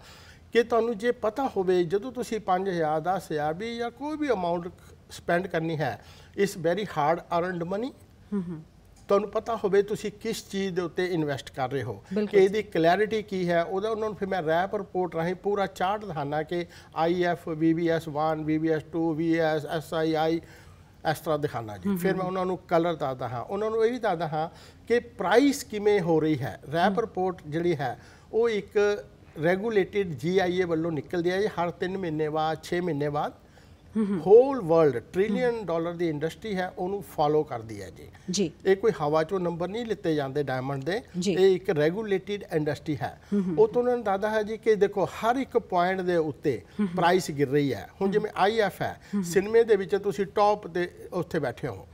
ਕਿ ਤੁਹਾਨੂੰ ਜੇ ਪਤਾ ਹੋਵੇ ਜਦੋਂ ਤੁਸੀਂ 5000 10000 ਵੀ ਜਾਂ ਕੋਈ ਵੀ ਅਮਾਉਂਟ ਸਪੈਂਡ ਕਰਨੀ ਹੈ ਇਸ ਵੈਰੀ ਹਾਰਡ ਅਰਨਡ ਮਨੀ ਤੁਹਾਨੂੰ ਪਤਾ ਹੋਵੇ ਤੁਸੀਂ ਕਿਸ ਚੀਜ਼ ਦੇ ਉੱਤੇ ਇਨਵੈਸਟ ਕਰ ਰਹੇ ਹੋ। ਕਿ ਇਹਦੀ ਕਲੈਰਿਟੀ ਕੀ ਹੈ ਉਹਦਾ ਉਹਨਾਂ ਨੂੰ ਫਿਰ ਮੈਂ ਰੈਪ ਰਿਪੋਰਟ ਰਾਹੀਂ ਪੂਰਾ ਚਾਰਟ ਦਿਖਾਣਾ ਕਿ ਆਈਐਫ ਵੀਬੀਐਸ 1 ਵੀਬੀਐਸ 2 ਵੀਐਸ ਐਸਆਈਆਈ ਇਸ ਤਰ੍ਹਾਂ ਦਿਖਾਣਾ ਜੀ। ਫਿਰ ਮੈਂ ਉਹਨਾਂ ਨੂੰ ਕਲਰ ਦੱਸਦਾ ਹਾਂ। ਉਹਨਾਂ ਨੂੰ ਇਹ ਵੀ ਦੱਸਦਾ ਹਾਂ ਕਿ ਪ੍ਰਾਈਸ ਕਿਵੇਂ ਹੋ ਰਹੀ ਹੈ। ਰੈਪ ਰਿਪੋਰਟ ਜਿਹੜੀ ਹੈ ਉਹ ਇੱਕ ਰੈਗੂਲੇਟਿਡ ਜੀਆਈਏ ਵੱਲੋਂ ਨਿਕਲਦੀ ਹੈ ਜੀ। ਹਰ 3 ਮਹੀਨੇ ਬਾਅਦ 6 ਮਹੀਨੇ ਬਾਅਦ ਹੋਲ ਵਰਲਡ ਟ੍ਰਿਲੀਅਨ ਡਾਲਰ ਦੀ ਇੰਡਸਟਰੀ ਹੈ ਉਹਨੂੰ ਫਾਲੋ ਕਰਦੀ ਹੈ ਜੀ। ਜੀ। ਇਹ ਕੋਈ ਹਵਾ ਚੋਂ ਨੰਬਰ ਨਹੀਂ ਲਿੱਤੇ ਜਾਂਦੇ ਡਾਇਮੰਡ ਦੇ। ਇਹ ਇੱਕ ਰੈਗੂਲੇਟਿਡ ਇੰਡਸਟਰੀ ਹੈ। ਉਹ ਤੋਂ ਉਹਨਾਂ ਨੇ ਦੱਸਦਾ ਹੈ ਜੀ ਕਿ ਦੇਖੋ ਹਰ ਇੱਕ ਪੁਆਇੰਟ ਦੇ ਉੱਤੇ ਪ੍ਰਾਈਸ ਗਿਰ ਰਹੀ ਹੈ। ਹੁਣ ਜਿਵੇਂ ਆਈਐਫ ਹੈ ਸਿਨੇਮੇ ਦੇ ਵਿੱਚ ਤੁਸੀਂ ਟੌਪ ਤੇ ਉੱਥੇ ਬੈਠੇ ਹੋ।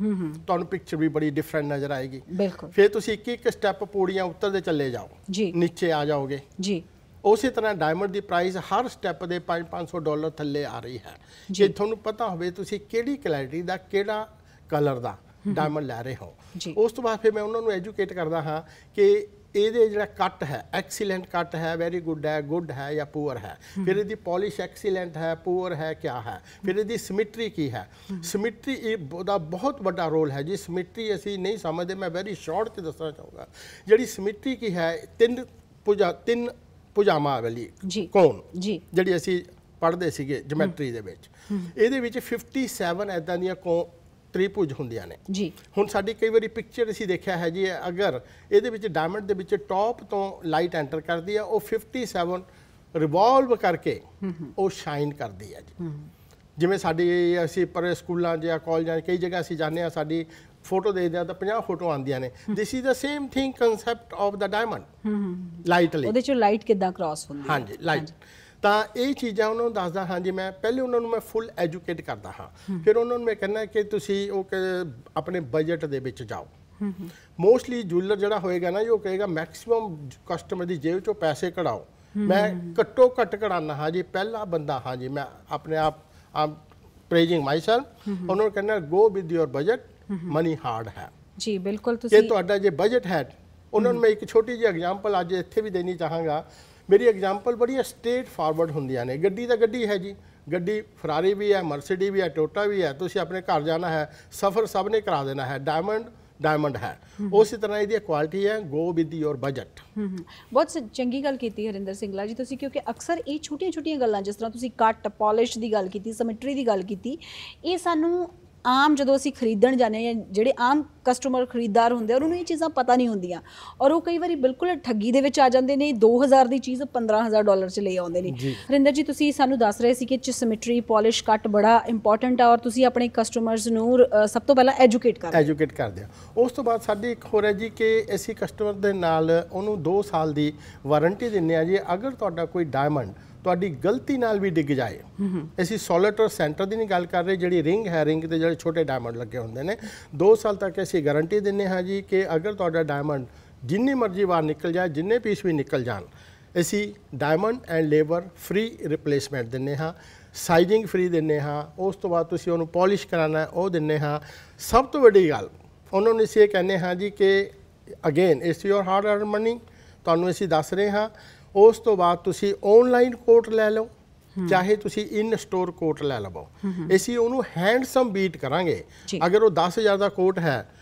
ਤੁਹਾਨੂੰ ਪਿਕਚਰ ਵੀ ਬੜੀ ਡਿਫਰੈਂਟ ਨਜ਼ਰ ਆਏਗੀ। ਬਿਲਕੁਲ। ਫਿਰ ਤੁਸੀਂ ਇੱਕ ਇੱਕ ਸਟੈਪ ਪੌੜੀਆਂ ਉੱਤਰਦੇ ਚੱਲੇ ਜਾਓ। ਜੀ। ਨੀਚੇ ਆ ਜਾਓਗੇ। ਜੀ। ਉਸੇ ਤਰ੍ਹਾਂ ਡਾਇਮੰਡ ਦੀ ਪ੍ਰਾਈਸ ਹਰ ਸਟੈਪ ਦੇ 5-500 ਡਾਲਰ ਥੱਲੇ ਆ ਰਹੀ ਹੈ। ਜੀ। ਤੁਹਾਨੂੰ ਪਤਾ ਹੋਵੇ ਤੁਸੀਂ ਕਿਹੜੀ ਕੁਆਲਿਟੀ ਦਾ ਕਿਹੜਾ ਕਲਰ ਦਾ ਡਾਇਮੰਡ ਲੈ ਰਹੇ ਹੋ। ਉਸ ਤੋਂ ਬਾਅਦ ਫਿਰ ਮੈਂ ਉਹਨਾਂ ਨੂੰ ਐਜੂਕੇਟ ਕਰਦਾ ਹਾਂ ਕਿ ਇਹਦੇ ਜਿਹੜਾ ਕੱਟ ਹੈ ਐਕਸੀਲੈਂਟ ਕੱਟ ਹੈ ਵੈਰੀ ਗੁੱਡ ਹੈ ਗੁੱਡ ਹੈ ਜਾਂ ਪੂਅਰ ਹੈ। ਫਿਰ ਇਹਦੀ ਪਾਲਿਸ਼ ਐਕਸੀਲੈਂਟ ਹੈ ਪੂਅਰ ਹੈ ਕਿਆ ਹੈ? ਫਿਰ ਇਹਦੀ ਸਿਮੈਟਰੀ ਕੀ ਹੈ? ਸਿਮੈਟਰੀ ਇਹ ਦਾ ਬਹੁਤ ਵੱਡਾ ਰੋਲ ਹੈ। ਜੀ ਸਿਮੈਟਰੀ ਅਸੀਂ ਨਹੀਂ ਸਮਝਦੇ ਮੈਂ ਵੈਰੀ ਸ਼ਾਰਟ ਚ ਦੱਸਣਾ ਚਾਹੂੰਗਾ। ਜਿਹੜੀ ਸਿਮੈਟਰੀ ਕੀ ਹੈ ਤਿੰਨ ਭੁਜਾ ਤਿੰਨ ਭੁਜਾਵਾਂ ਵਾਲੀ ਜੀ। ਕੋਣ? ਜੀ। ਜਿਹੜੀ ਅਸੀਂ ਪੜ੍ਹਦੇ ਸੀਗੇ ਜਿਓਮੈਟਰੀ ਦੇ ਵਿੱਚ। ਇਹਦੇ ਵਿੱਚ 57 ਐਦਾਂ ਦੀਆਂ ਕੋ ਤ੍ਰਿਭੁਜ ਹੁੰਦੀਆਂ ਨੇ। ਜੀ। ਹੁਣ ਸਾਡੀ ਕਈ ਵਾਰੀ ਪਿਕਚਰ ਅਸੀਂ ਦੇਖਿਆ ਹੈ ਜੀ ਅਗਰ ਇਹਦੇ ਵਿੱਚ ਡਾਇਮੰਡ ਦੇ ਵਿੱਚ ਟੌਪ ਤੋਂ ਲਾਈਟ ਐਂਟਰ ਕਰਦੀ ਹੈ ਉਹ 57 ਰਿਵੋਲਵ ਕਰਕੇ ਉਹ ਸ਼ਾਈਨ ਕਰਦੀ ਹੈ ਜੀ। ਜਿਵੇਂ ਸਾਡੀ ਅਸੀਂ ਪਰ ਸਕੂਲਾਂ ਜਾਂ ਕਾਲਜਾਂ ਕਈ ਜਗ੍ਹਾ ਅਸੀਂ ਜਾਂਦੇ ਹਾਂ ਸਾਡੀ ਫੋਟੋ ਦੇਖਦੇ ਹਾਂ ਤਾਂ 50 ਫੋਟੋ ਆਉਂਦੀਆਂ ਨੇ। This is the same thing concept of the diamond lightly ਉਹਦੇ ਚੋਂ ਲਾਈਟ ਕਿੱਦਾਂ ਕ੍ਰਾਸ ਹੁੰਦੀ ਹੈ? ਹਾਂਜੀ ਲਾਈਟ ਤਾਂ ਇਹ ਚੀਜ਼ਾਂ ਉਹਨਾਂ ਨੂੰ ਦੱਸਦਾ ਹਾਂਜੀ ਮੈਂ ਪਹਿਲੇ ਉਹਨਾਂ ਨੂੰ ਮੈਂ ਫੁੱਲ ਐਜੂਕੇਟ ਕਰਦਾ ਹਾਂ। ਫਿਰ ਉਹਨਾਂ ਨੂੰ ਮੈਂ ਕਹਿੰਦਾ ਕਿ ਤੁਸੀਂ ਉਹ ਆਪਣੇ ਬਜਟ ਦੇ ਵਿੱਚ ਜਾਓ। ਮੋਸਟਲੀ ਜੁਐਲਰ ਜਿਹੜਾ ਹੋਏਗਾ ਨਾ ਜੀ, ਉਹ ਕਹੇਗਾ ਮੈਕਸਿਮਮ ਕਸਟਮਰ ਦੀ ਜੇਬ ਚੋਂ ਪੈਸੇ ਕਢਾਓ। ਮੈਂ ਘੱਟੋ ਘੱਟ ਕਢਾਉਣਾ ਹਾਂ ਜੀ ਪਹਿਲਾ ਬੰਦਾ ਹਾਂ ਜੀ ਮੈਂ ਆਪਣੇ ਆਪ ਆਮ ਪ੍ਰੇਜਿੰਗ ਮਾਈਸੈਲਫ ਉਹਨਾਂ ਨੂੰ ਕਹਿੰਦਾ go with your budget money hard ਹੈ ਜੀ ਬਿਲਕੁਲ ਤੁਸੀਂ ਤੁਹਾਡਾ ਜੇ ਬਜਟ ਹੈ ਉਹਨਾਂ ਨੂੰ ਮੈਂ ਇੱਕ ਛੋਟੀ ਜਿਹੀ ਐਗਜ਼ਾਮਪਲ ਅੱਜ ਇੱਥੇ ਵੀ ਦੇਣੀ ਚਾਹਾਂਗਾ ਮੇਰੀ ਐਗਜ਼ਾਮਪਲ ਬੜੀ ਸਟੇਟ ਫਾਰਵਰਡ ਹੁੰਦੀਆਂ ਨੇ ਗੱਡੀ ਤਾਂ ਗੱਡੀ ਹੈ ਜੀ ਗੱਡੀ ਫਰਾਰੀ ਵੀ ਹੈ ਮਰਸੀਡੀ ਵੀ ਹੈ ਟੋਟਾ ਵੀ ਹੈ ਤੁਸੀਂ ਆਪਣੇ ਘਰ ਜਾਣਾ ਹੈ ਸਫ਼ਰ ਸਭ ਨੇ ਕਰਾ ਦੇਣਾ ਹੈ ਡਾਇਮੰਡ ਡਾਇਮੰਡ ਹੈ ਉਸੇ ਤਰ੍ਹਾਂ ਇਹਦੀ ਕੁਆਲਿਟੀ ਹੈ ਗੋ ਵਿਦ ਯੋਰ ਬਜਟ ਬਹੁਤ ਚੰਗੀ ਗੱਲ ਕੀਤੀ ਹਰਿੰਦਰ ਸਿੰਘਲਾ ਜੀ ਤੁਸੀਂ, ਕਿਉਂਕਿ ਅਕਸਰ ਇਹ ਛੋਟੀਆਂ-ਛੋਟੀਆਂ ਗੱਲਾਂ, ਜਿਸ ਤਰ੍ਹਾਂ ਤੁਸੀਂ ਕੱਟ ਪਾਲਿਸ਼ ਦੀ ਗੱਲ ਕੀਤੀ ਸਮਿਟਰੀ ਦੀ ਗੱਲ ਕੀਤੀ, ਇਹ ਸਾਨੂੰ ਆਮ ਜਦੋਂ ਅਸੀਂ ਖਰੀਦਣ ਜਾਂਦੇ ਜਾਂ ਜਿਹੜੇ ਆਮ ਕਸਟਮਰ ਖਰੀਦਦਾਰ ਹੁੰਦੇ ਆ ਉਹਨਾਂ ਨੂੰ ਇਹ ਚੀਜ਼ਾਂ ਪਤਾ ਨਹੀਂ ਹੁੰਦੀਆਂ। ਔਰ ਉਹ ਕਈ ਵਾਰੀ ਬਿਲਕੁਲ ਠੱਗੀ ਦੇ ਵਿੱਚ ਆ ਜਾਂਦੇ ਨੇ 2000 ਦੀ ਚੀਜ਼ 15000 ਡਾਲਰ 'ਚ ਲੈ ਆਉਂਦੇ ਨੇ। ਹਰਿੰਦਰ ਜੀ ਤੁਸੀਂ ਸਾਨੂੰ ਦੱਸ ਰਹੇ ਸੀ ਕਿ ਸਿਮੈਟਰੀ ਪਾਲਿਸ਼ ਕੱਟ ਬੜਾ ਇੰਪੋਰਟੈਂਟ ਆ ਔਰ ਤੁਸੀਂ ਆਪਣੇ ਕਸਟਮਰਸ ਨੂੰ ਸਭ ਤੋਂ ਪਹਿਲਾਂ ਐਜੂਕੇਟ ਕਰ ਐਜੂਕੇਟ ਕਰਦੇ ਆ ਉਸ ਤੋਂ ਬਾਅਦ ਸਾਡੀ ਇੱਕ ਹੋਰ ਹੈ ਜੀ ਕਿ ਅਸੀਂ ਕਸਟਮਰ ਦੇ ਨਾਲ ਉਹਨੂੰ 2 ਸਾਲ ਦੀ ਵਾਰੰਟੀ ਦਿੰਨੇ ਆ ਜੀ। ਅਗਰ ਤੁਹਾਡਾ ਕੋਈ ਡਾਇਮੰਡ ਤੁਹਾਡੀ ਗਲਤੀ ਨਾਲ ਵੀ ਡਿੱਗ ਜਾਏ। ਅਸੀਂ ਸੋਲਟ ਔਰ ਸੈਂਟਰ ਦੀ ਨਹੀਂ ਗੱਲ ਕਰ ਰਹੇ, ਜਿਹੜੀ ਰਿੰਗ ਹੈ ਰਿੰਗ ਤੇ ਜਿਹੜੇ ਛੋਟੇ ਡਾਇਮੰਡ ਲੱਗੇ ਹੁੰਦੇ ਨੇ। 2 ਸਾਲ ਤੱਕ ਅਸੀਂ ਗਾਰੰਟੀ ਦਿੰਨੇ ਹਾਂ ਜੀ ਕਿ ਅਗਰ ਤੁਹਾਡਾ ਡਾਇਮੰਡ ਜਿੰਨੀ ਮਰਜ਼ੀ ਵਾਰ ਨਿਕਲ ਜਾਏ, ਜਿੰਨੇ ਪੀਸ ਵੀ ਨਿਕਲ ਜਾਣ, ਅਸੀਂ diamond and labour free replacement ਦਿੰਨੇ ਹਾਂ ਸਾਈਜ਼ਿੰਗ ਫ੍ਰੀ ਦਿੰਨੇ ਹਾਂ, ਉਸ ਤੋਂ ਬਾਅਦ ਤੁਸੀਂ ਉਹਨੂੰ ਪਾਲਿਸ਼ ਕਰਾਉਣਾ, ਉਹ ਦਿੰਨੇ ਹਾਂ। ਸਭ ਤੋਂ ਵੱਡੀ ਗੱਲ, ਉਹਨਾਂ ਨੂੰ ਅਸੀਂ ਇਹ ਕਹਿੰਦੇ ਹਾਂ ਜੀ ਕਿ again it's your hard earn money ਤੁਹਾਨੂੰ ਅਸੀਂ ਦੱਸ ਰਹੇ ਹਾਂ ਉਸ ਤੋਂ ਬਾਅਦ ਤੁਸੀਂ ਆਨਲਾਈਨ ਕੋਟ ਲੈ ਲਓ ਚਾਹੇ ਤੁਸੀਂ ਇਨ ਸਟੋਰ ਕੋਟ ਲੈ ਲਵੋ। ਅਸੀਂ ਉਹਨੂੰ ਹੈਂਡਸਮ ਬੀਟ ਕਰਾਂਗੇ। ਅਗਰ ਉਹ 10000 ਦਾ ਕੋਟ ਹੈ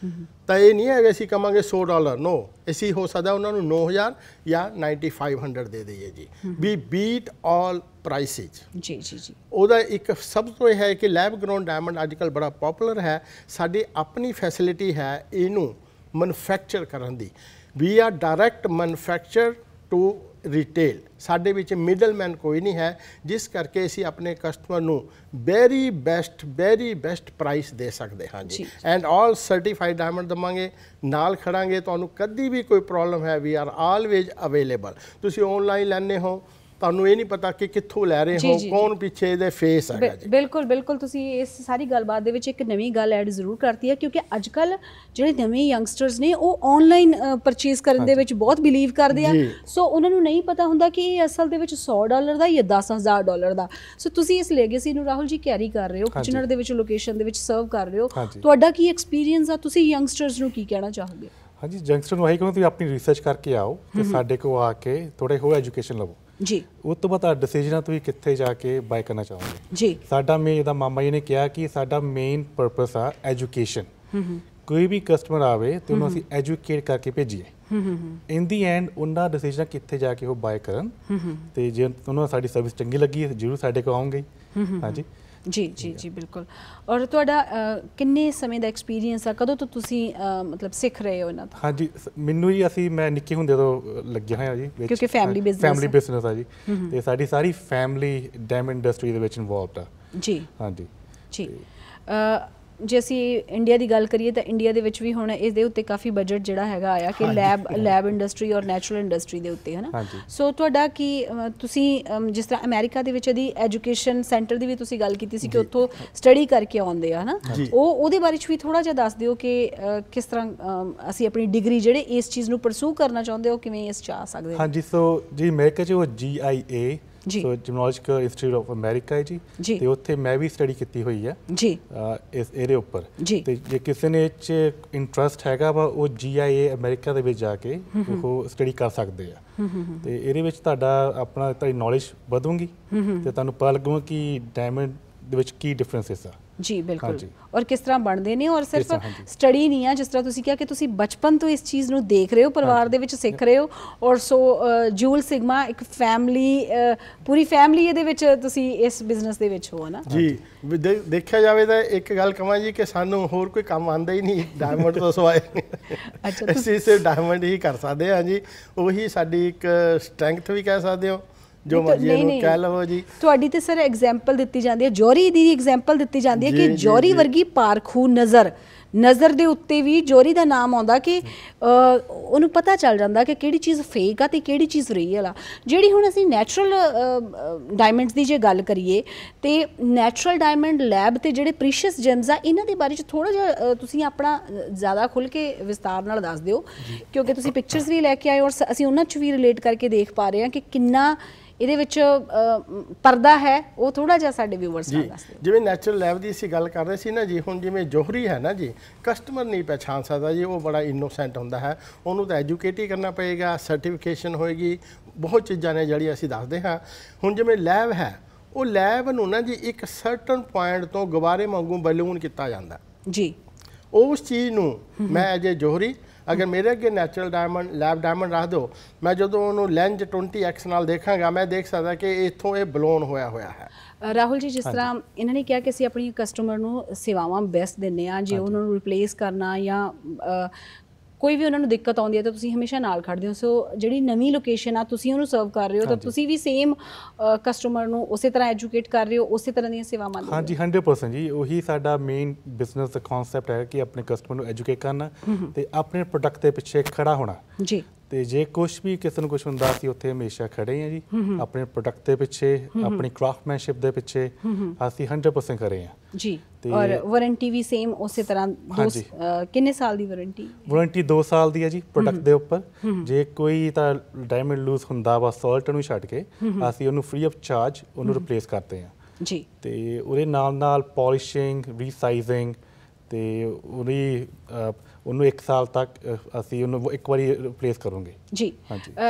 ਤਾਂ ਇਹ ਨਹੀਂ ਹੈਗਾ ਅਸੀਂ ਕਵਾਂਗੇ 100 ਡਾਲਰ ਨੋ ਅਸੀਂ ਹੋ ਸਕਦਾ ਉਹਨਾਂ ਨੂੰ 9000 ਜਾਂ 9500 ਦੇ ਦਈਏ ਜੀ। ਵੀ ਬੀਟ ਆਲ ਪ੍ਰਾਈਸਿਸ ਜੀ ਜੀ ਜੀ। ਉਹਦਾ ਇੱਕ ਸਭ ਤੋਂ ਇਹ ਹੈ ਕਿ ਲੈਬ ਗਰਾਉਂਡ ਡਾਇਮੰਡ ਅੱਜਕੱਲ ਬੜਾ ਪਪੂਲਰ ਹੈ। ਸਾਡੀ ਆਪਣੀ ਫੈਸਿਲਿਟੀ ਹੈ ਇਹਨੂੰ ਮੈਨੂਫੈਕਚਰ ਕਰਨ ਦੀ। We are direct manufacture to retail ਸਾਡੇ ਵਿੱਚ ਮਿਡਲਮੈਨ ਕੋਈ ਨਹੀਂ ਹੈ ਜਿਸ ਕਰਕੇ ਅਸੀਂ ਆਪਣੇ ਕਸਟਮਰ ਨੂੰ very best very best price ਦੇ ਸਕਦੇ ਹਾਂ ਜੀ। ਐਂਡ ਆਲ ਸਰਟੀਫਾਈਡ ਡਾਇਮੰਡ ਦਵਾਂਗੇ ਨਾਲ ਖੜਾਂਗੇ ਤੁਹਾਨੂੰ ਕਦੀ ਵੀ ਕੋਈ ਪ੍ਰੋਬਲਮ ਹੈ ਵੀ ਆਰ ਆਲਵੇਜ਼ ਅਵੇਲੇਬਲ ਤੁਸੀਂ ਆਨਲਾਈਨ ਲੈਣੇ ਹੋ ਤੁਹਾਨੂੰ ਇਹ ਨਹੀਂ ਪਤਾ ਕਿ ਕਿੱਥੋਂ ਲੈ ਰਹੇ ਹੋ। ਕੌਣ ਪਿੱਛੇ ਇਹਦੇ ਫੇਸ ਹੈਗਾ ਜੀ। ਬਿਲਕੁਲ ਬਿਲਕੁਲ ਤੁਸੀਂ ਇਸ ਸਾਰੀ ਗੱਲਬਾਤ ਦੇ ਵਿੱਚ ਇੱਕ ਨਵੀਂ ਗੱਲ ਐਡ ਜ਼ਰੂਰ ਕਰਤੀ ਹੈ ਕਿਉਂਕਿ ਅੱਜ ਕੱਲ ਜਿਹੜੇ ਨਵੇਂ ਯੰਗਸਟਰਸ ਨੇ ਉਹ ਆਨਲਾਈਨ ਪਰਚੇਸ ਕਰਨ ਦੇ ਵਿੱਚ ਬਹੁਤ ਬਿਲੀਵ ਕਰਦੇ ਆ। ਸੋ ਉਹਨਾਂ ਨੂੰ ਨਹੀਂ ਪਤਾ ਹੁੰਦਾ ਕਿ ਇਹ ਅਸਲ ਦੇ ਵਿੱਚ 100 ਡਾਲਰ ਦਾ ਜਾਂ 10000 ਡਾਲਰ ਦਾ। ਸੋ ਤੁਸੀਂ ਇਸ ਲੈਗੇਸੀ ਨੂੰ ਰਾਹੁਲ ਜੀ ਕੈਰੀ ਕਰ ਰਹੇ ਹੋ। ਕਿਚਨਰ ਦੇ ਵਿੱਚ ਲੋਕੇਸ਼ਨ ਦੇ ਵਿੱਚ ਸਰਵ ਕਰ ਰਹੇ ਹੋ। ਤੁਹਾਡਾ ਕੀ ਐਕਸਪੀਰੀਅੰਸ ਆ? ਤੁਸੀਂ ਯੰਗਸਟਰਸ ਨੂੰ ਕੀ ਕਹਿਣਾ ਚਾਹੋਗੇ? ਹਾਂਜੀ ਜੰਗਸਟਰ ਨੂੰ ਆਹੀ ਕਹੋ ਤੁਸੀਂ ਆਪਣੀ ਰਿਸਰਚ ਕਰਕੇ ਆਓ ਤੇ ਸਾਡੇ ਕੋਲ ਆ ਕੇ ਥੋੜੇ ਹੋਰ ਐਜੂਕੇਸ਼ਨ ਲਵੋ। ਜੀ। ਉਸ ਤੋਂ ਬਾਅਦ ਤੁਹਾਡਾ ਡਿਸੀਜਨ ਆ ਤੁਸੀਂ ਕਿੱਥੇ ਜਾ ਕੇ ਬਾਈ ਕਰਨਾ ਚਾਹੋਗੇ? ਜੀ। ਸਾਡਾ ਮੇਨ ਦਾ ਮਾਮਾ ਜੀ ਨੇ ਕਿਹਾ ਕਿ ਸਾਡਾ ਮੇਨ ਪਰਪਸ ਆ ਐਜੂਕੇਸ਼ਨ ਕੋਈ ਵੀ ਕਸਟਮਰ ਆਵੇ ਤੇ ਉਹਨੂੰ ਅਸੀਂ ਐਜੂਕੇਟ ਕਰਕੇ ਭੇਜੀਏ। ਇਨ ਦੀ ਐਂਡ ਉਹਨਾਂ ਡਿਸੀਜਨ ਕਿੱਥੇ ਜਾ ਕੇ ਉਹ ਬਾਏ ਕਰਨ ਤੇ ਜੇ ਉਹਨਾਂ ਨੂੰ ਸਾਡੀ ਸਰਵਿਸ ਚੰਗੀ ਲੱਗੀ ਹੈ ਜ਼ਰੂਰ ਸਾਡੇ ਕੋਲ ਆਉਂਗੇ ਹਾਂਜੀ। ਜੀ ਜੀ ਜੀ ਬਿਲਕੁਲ। ਔਰ ਤੁਹਾਡਾ ਕਿੰਨੇ ਸਮੇਂ ਦਾ ਐਕਸਪੀਰੀਅੰਸ ਆ? ਕਦੋਂ ਤੋਂ ਤੁਸੀਂ ਮਤਲਬ ਸਿੱਖ ਰਹੇ ਹੋ ਇਹਨਾਂ ਤੋਂ? ਹਾਂਜੀ ਮੈਨੂੰ ਜੀ ਅਸੀਂ ਮੈਂ ਨਿੱਕੇ ਹੁੰਦੇ ਤੋਂ ਲੱਗਿਆ ਹੋਇਆ ਜੀ। ਕਿਉਂਕਿ family business ਫੈਮਿਲੀ। ਬਿਜ਼ਨਸ ਆ ਜੀ। ਤੇ ਸਾਡੀ ਸਾਰੀ ਫੈਮਿਲੀ ਡੈਮ ਇੰਡਸਟਰੀ ਦੇ ਵਿੱਚ ਇਨਵੋਲਵਡ ਆ। ਜੀ। ਹਾਂਜੀ। ਜੀ। ਜੇ ਅਸੀਂ ਇੰਡੀਆ ਦੀ ਗੱਲ ਕਰੀਏ ਤਾਂ ਇੰਡੀਆ ਦੇ ਵਿੱਚ ਵੀ ਹੁਣ ਇਸ ਦੇ ਉੱਤੇ ਕਾਫੀ ਬਜਟ ਜਿਹੜਾ ਹੈਗਾ ਆਇਆ ਕਿ ਲੈਬ ਲੈਬ ਇੰਡਸਟਰੀ ਔਰ ਨੈਚੁਰਲ ਇੰਡਸਟਰੀ ਦੇ ਉੱਤੇ ਹੈ ਨਾ ਹਾਂਜੀ। ਸੋ ਤੁਹਾਡਾ ਕੀ ਤੁਸੀਂ ਜਿਸ ਤਰ੍ਹਾਂ ਅਮਰੀਕਾ ਦੇ ਵਿੱਚ ਇਹਦੀ ਐਜੂਕੇਸ਼ਨ ਸੈਂਟਰ ਦੀ ਵੀ ਤੁਸੀਂ ਗੱਲ ਕੀਤੀ ਸੀ ਕਿ ਉੱਥੋਂ ਸਟੱਡੀ ਕਰਕੇ ਆਉਂਦੇ ਆ ਹਨਾ। ਉਹ ਉਹਦੇ ਬਾਰੇ ਚ ਵੀ ਥੋੜਾ ਜਿਹਾ ਦੱਸ ਦਿਓ ਕਿ ਕਿਸ ਤਰ੍ਹਾਂ ਅਸੀਂ ਆਪਣੀ ਡਿਗਰੀ ਜਿਹੜੇ ਇਸ ਚੀਜ਼ ਨੂੰ ਪਰਸੂ ਕਰਨਾ ਚਾਹੁੰਦੇ ਹੋ ਕਿਵੇਂ ਇਸ ਚ ਆ ਸਕਦੇ ਹਾਂ ਹਾਂਜੀ ਸੋ ਜੀ ਅਮਰੀਕਾ 'ਚ ਉਹ GIA ਜੀ। So gemological institute of America ਹੈ ਜੀ। ਜੀ। ਤੇ ਉੱਥੇ ਮੈਂ ਵੀ ਸਟੱਡੀ ਕੀਤੀ ਹੋਈ ਹੈ। ਜੀ। ਇਸ ਇਹਦੇ ਉੱਪਰ। ਜੀ। ਤੇ ਜੇ ਕਿਸੇ ਨੇ ਇਹ 'ਚ ਇੰਟਰਸਟ ਹੈਗਾ ਵਾ ਉਹ ਜੀਆਈਏ ਅਮਰੀਕਾ ਦੇ ਵਿੱਚ ਜਾ ਕੇ ਉਹ ਸਟੱਡੀ ਕਰ ਸਕਦੇ ਆ। ਤੇ ਇਹਦੇ ਵਿੱਚ ਤੁਹਾਡਾ ਆਪਣਾ ਤੁਹਾਡੀ ਨੌਲੇਜ ਵਧੂਗੀ। ਤੇ ਤੁਹਾਨੂੰ ਪਤਾ ਲੱਗੂਗਾ ਕਿ ਡਾਇਮੰਡ ਦੇ ਵਿੱਚ ਕੀ ਡਿਫਰੈਂਸਸ ਆ। ਜੀ ਬਿਲਕੁਲ। ਔਰ ਕਿਸ ਤਰ੍ਹਾਂ ਬਣਦੇ ਨੇ ਔਰ ਸਿਰਫ। ਸਟੱਡੀ ਨਹੀਂ ਆ ਜਿਸ ਤਰ੍ਹਾਂ ਤੁਸੀਂ ਕਿਹਾ ਕਿ ਤੁਸੀਂ ਬਚਪਨ ਤੋਂ ਇਸ ਚੀਜ਼ ਨੂੰ ਦੇਖ ਰਹੇ ਹੋ ਪਰਿਵਾਰ ਦੇ ਵਿੱਚ ਸਿੱਖ ਰਹੇ ਹੋ ਔਰ ਸੋ ਜੂਲ ਸਿਗਮਾ ਇੱਕ ਫੈਮਿਲੀ ਪੂਰੀ ਫੈਮਿਲੀ ਇਹਦੇ ਵਿੱਚ ਤੁਸੀਂ ਇਸ ਬਿਜ਼ਨਸ ਦੇ ਵਿੱਚ ਹੋ ਨਾ? ਜੀ ਦੇਖਿਆ ਜਾਵੇ ਤਾਂ ਇੱਕ ਗੱਲ ਕਹਾਂ ਜੀ ਕਿ ਸਾਨੂੰ ਹੋਰ ਕੋਈ ਕੰਮ ਆਂਦਾ ਹੀ ਨਹੀਂ ਡਾਇਮੰਡ ਤੋਂ ਸਿਵਾਏ। ਅੱਛਾ, ਤੁਸੀਂ- ਅਸੀਂ ਸਿਰਫ ਡਾਇਮੰਡ ਹੀ ਕਰ ਸਕਦੇ ਹਾਂ ਜੀ ਉਹੀ ਸਾਡੀ ਇੱਕ ਸਟਰੈਂਥ ਵੀ ਕਹਿ ਸਕਦੇ ਹੋ। ਜੋ ਮਰਜ਼ੀ ਇਹਨੂੰ। ਕਹਿ ਲਵੋ ਜੀ। ਤੁਹਾਡੀ ਤੇ ਸਰ ਐਗਜ਼ਾਮਪਲ ਦਿੱਤੀ ਜਾਂਦੀ ਹੈ। ਜੋਰੀ ਦੀ ਐਗਜ਼ਾਮਪਲ ਦਿੱਤੀ ਜਾਂਦੀ ਹੈ ਕਿ ਜੋਰੀ। ਵਰਗੀ ਪਾਰਖੂ ਨਜ਼ਰ। ਨਜ਼ਰ ਦੇ ਉੱਤੇ ਵੀ ਜੋਰੀ ਦਾ ਨਾਮ ਆਉਂਦਾ ਕਿ ਉਹਨੂੰ ਪਤਾ ਚੱਲ ਜਾਂਦਾ ਕਿ ਕਿਹੜੀ ਚੀਜ਼ ਫੇਕ ਆ ਤੇ ਕਿਹੜੀ ਚੀਜ਼ ਰੀਅਲ ਆ। ਜਿਹੜੀ ਹੁਣ ਅਸੀਂ ਨੈਚੁਰਲ ਡਾਇਮੰਡਸ ਦੀ ਜੇ ਗੱਲ ਕਰੀਏ ਤੇ ਨੈਚੁਰਲ ਡਾਇਮੰਡ ਲੈਬ ਤੇ ਜਿਹੜੇ ਪ੍ਰੀਸ਼ੀਅਸ ਜੈਮਸ ਆ ਇਹਨਾਂ ਦੇ ਬਾਰੇ ਚ ਥੋੜਾ ਜਿਹਾ ਤੁਸੀਂ ਆਪਣਾ ਜ਼ਿਆਦਾ ਖੁੱਲ ਕੇ ਵਿਸਤਾਰ ਨਾਲ ਦੱਸ ਦਿਓ। ਕਿਉਂਕਿ ਤੁਸੀਂ ਪਿਕਚਰਸ ਵੀ ਲੈ ਕੇ ਆਏ ਔਰ ਅਸੀਂ ਉਹਨਾਂ ਚ ਵੀ ਰਿਲੇਟ ਕਰਕੇ ਦੇਖ ਪਾ ਰਹੇ ਹਾਂ ਕਿ ਕਿੰਨਾ ਇਹਦੇ ਵਿੱਚ ਪਰਦਾ ਹੈ ਉਹ ਥੋੜਾ ਜਿਹਾ ਸਾਡੇ ਵਿਊਵਰਸ ਨਾਲ ਜੀ ਦੱਸ ਦਿਓ। ਜਿਵੇਂ ਨੈਚੁਰਲ ਲੈਬ ਦੀ ਅਸੀਂ ਗੱਲ ਕਰ ਰਹੇ ਸੀ ਨਾ ਜੀ ਹੁਣ ਜਿਵੇਂ ਜੋਹਰੀ ਹੈ ਨਾ ਜੀ ਕਸਟਮਰ ਨਹੀਂ ਪਛਾਣ ਸਕਦਾ ਜੀ ਉਹ ਬੜਾ ਇਨੋਸੈਂਟ ਹੁੰਦਾ ਹੈ। ਉਹਨੂੰ ਤਾਂ ਐਜੂਕੇਟ ਹੀ ਕਰਨਾ ਪਏਗਾ ਸਰਟੀਫਿਕੇਸ਼ਨ ਹੋਏਗੀ ਬਹੁਤ ਚੀਜ਼ਾਂ ਨੇ ਜਿਹੜੀ ਅਸੀਂ ਦੱਸਦੇ ਹਾਂ। ਹੁਣ ਜਿਵੇਂ ਲੈਬ ਹੈ ਉਹ ਲੈਬ ਨੂੰ ਨਾ ਜੀ ਇੱਕ ਸਰਟਨ ਪੁਆਇੰਟ ਤੋਂ ਗਵਾਰੇ ਵਾਂਗੂ ਬਲੂਨ ਕੀਤਾ ਜਾਂਦਾ। ਜੀ। ਉਸ ਚੀਜ਼ ਨੂੰ ਮੈਂ ਅਜੇ ਜੋਹਰੀ ਅਗਰ ਮੇਰੇ ਅੱਗੇ ਨੈਚੁਰਲ ਡਾਇਮੰਡ ਲੈਬ ਡਾਇਮੰਡ ਰੱਖ ਦਿਓ ਮੈਂ ਜਦੋਂ ਉਹਨੂੰ ਲੈਂਜ 20x ਨਾਲ ਦੇਖਾਂਗਾ ਮੈਂ ਦੇਖ ਸਕਦਾ ਕਿ ਇੱਥੋਂ ਇਹ ਬਲੋਨ ਹੋਇਆ ਹੋਇਆ ਹੈ। ਰਾਹੁਲ ਜੀ ਜਿਸ ਤਰ੍ਹਾਂ ਇਹਨਾਂ ਨੇ ਕਿਹਾ ਕਿ ਅਸੀਂ ਆਪਣੀ ਕਸਟਮਰ ਨੂੰ ਸੇਵਾਵਾਂ ਬੈਸਟ ਦਿੰਨੇ ਆ ਜੇ ਉਹਨਾਂ ਨੂੰ ਰਿਪਲੇਸ ਕਰਨਾ ਜਾਂ ਕੋਈ ਵੀ ਉਹਨਾਂ ਨੂੰ ਦਿੱਕਤ ਆਉਂਦੀ ਹੈ ਤਾਂ ਤੁਸੀਂ ਹਮੇਸ਼ਾ ਨਾਲ ਖੜਦੇ ਹੋ। ਸੋ ਜਿਹੜੀ ਨਵੀਂ ਲੋਕੇਸ਼ਨ ਆ ਤੁਸੀਂ ਉਹਨੂੰ ਸਰਵ ਕਰ ਰਹੇ ਹੋ ਤਾਂ ਤੁਸੀਂ ਵੀ ਸੇਮ ਕਸਟਮਰ ਨੂੰ ਉਸੇ ਤਰ੍ਹਾਂ ਐਜੂਕੇਟ ਕਰ ਰਹੇ ਹੋ ਉਸੇ ਤਰ੍ਹਾਂ ਦੀਆਂ ਸੇਵਾਵਾਂ ਦੇ ਹਾਂਜੀ 100% ਜੀ। ਉਹੀ ਸਾਡਾ ਮੇਨ ਬਿਜ਼ਨਸ ਦਾ ਕਨਸੈਪਟ ਹੈ ਕਿ ਆਪਣੇ ਕਸਟਮਰ ਨੂੰ ਐਜੂਕੇਟ ਕਰਨਾ ਤੇ ਆਪਣੇ ਪ੍ਰੋਡਕਟ ਦੇ ਪਿੱਛੇ ਖੜਾ ਹੋਣਾ। ਜੀ। ਤੇ ਜੇ ਕੁਝ ਵੀ ਕਿਸੇ ਨੂੰ ਕੁਝ ਹੁੰਦਾ ਅਸੀਂ ਉੱਥੇ ਹਮੇਸ਼ਾ ਖੜੇ ਹਾਂ ਜੀ। ਆਪਣੇ ਪ੍ਰੋਡਕਟ ਦੇ ਪਿੱਛੇ ਆਪਣੀ ਕਰਾਫਟਮੈਨਸ਼ਿਪ ਦੇ ਪਿੱਛੇ ਅਸੀਂ 100% ਖੜੇ ਹਾਂ। ਜੀ ਤੇ- ਔਰ ਵਾਰੰਟੀ ਵੀ ਸੇਮ ਉਸੇ ਤਰ੍ਹਾਂ ਦੋ ਕਿੰਨੇ ਸਾਲ ਦੀ ਵਾਰੰਟੀ ਵਾਰੰਟੀ 2 ਸਾਲ ਦੀ ਹੈ ਜੀ ਪ੍ਰੋਡਕਟ ਦੇ ਉੱਪਰ। ਜੇ ਕੋਈ ਤਾਂ ਡਾਇਮੰਡ ਲੂਜ਼ ਹੁੰਦਾ ਵਾ ਸਾਲਟ ਨੂੰ ਛੱਡ ਕੇ ਅਸੀਂ ਉਹਨੂੰ ਫ੍ਰੀ ਆਫ ਚਾਰਜ ਉਹਨੂੰ ਰਿਪਲੇਸ ਕਰਦੇ ਹਾਂ। ਜੀ। ਤੇ ਉਹਦੇ ਨਾਲ ਨਾਲ ਪਾਲਿਸ਼ਿੰਗ ਰੀਸਾਈਜ਼ਿੰਗ ਤੇ ਉਹਦੀ ਉਹਨੂੰ 1 ਸਾਲ ਤੱਕ ਅਸੀਂ ਉਹਨੂੰ ਇੱਕ ਵਾਰੀ ਰਿਪਲੇਸ ਕਰੋਗੇ। ਜੀ।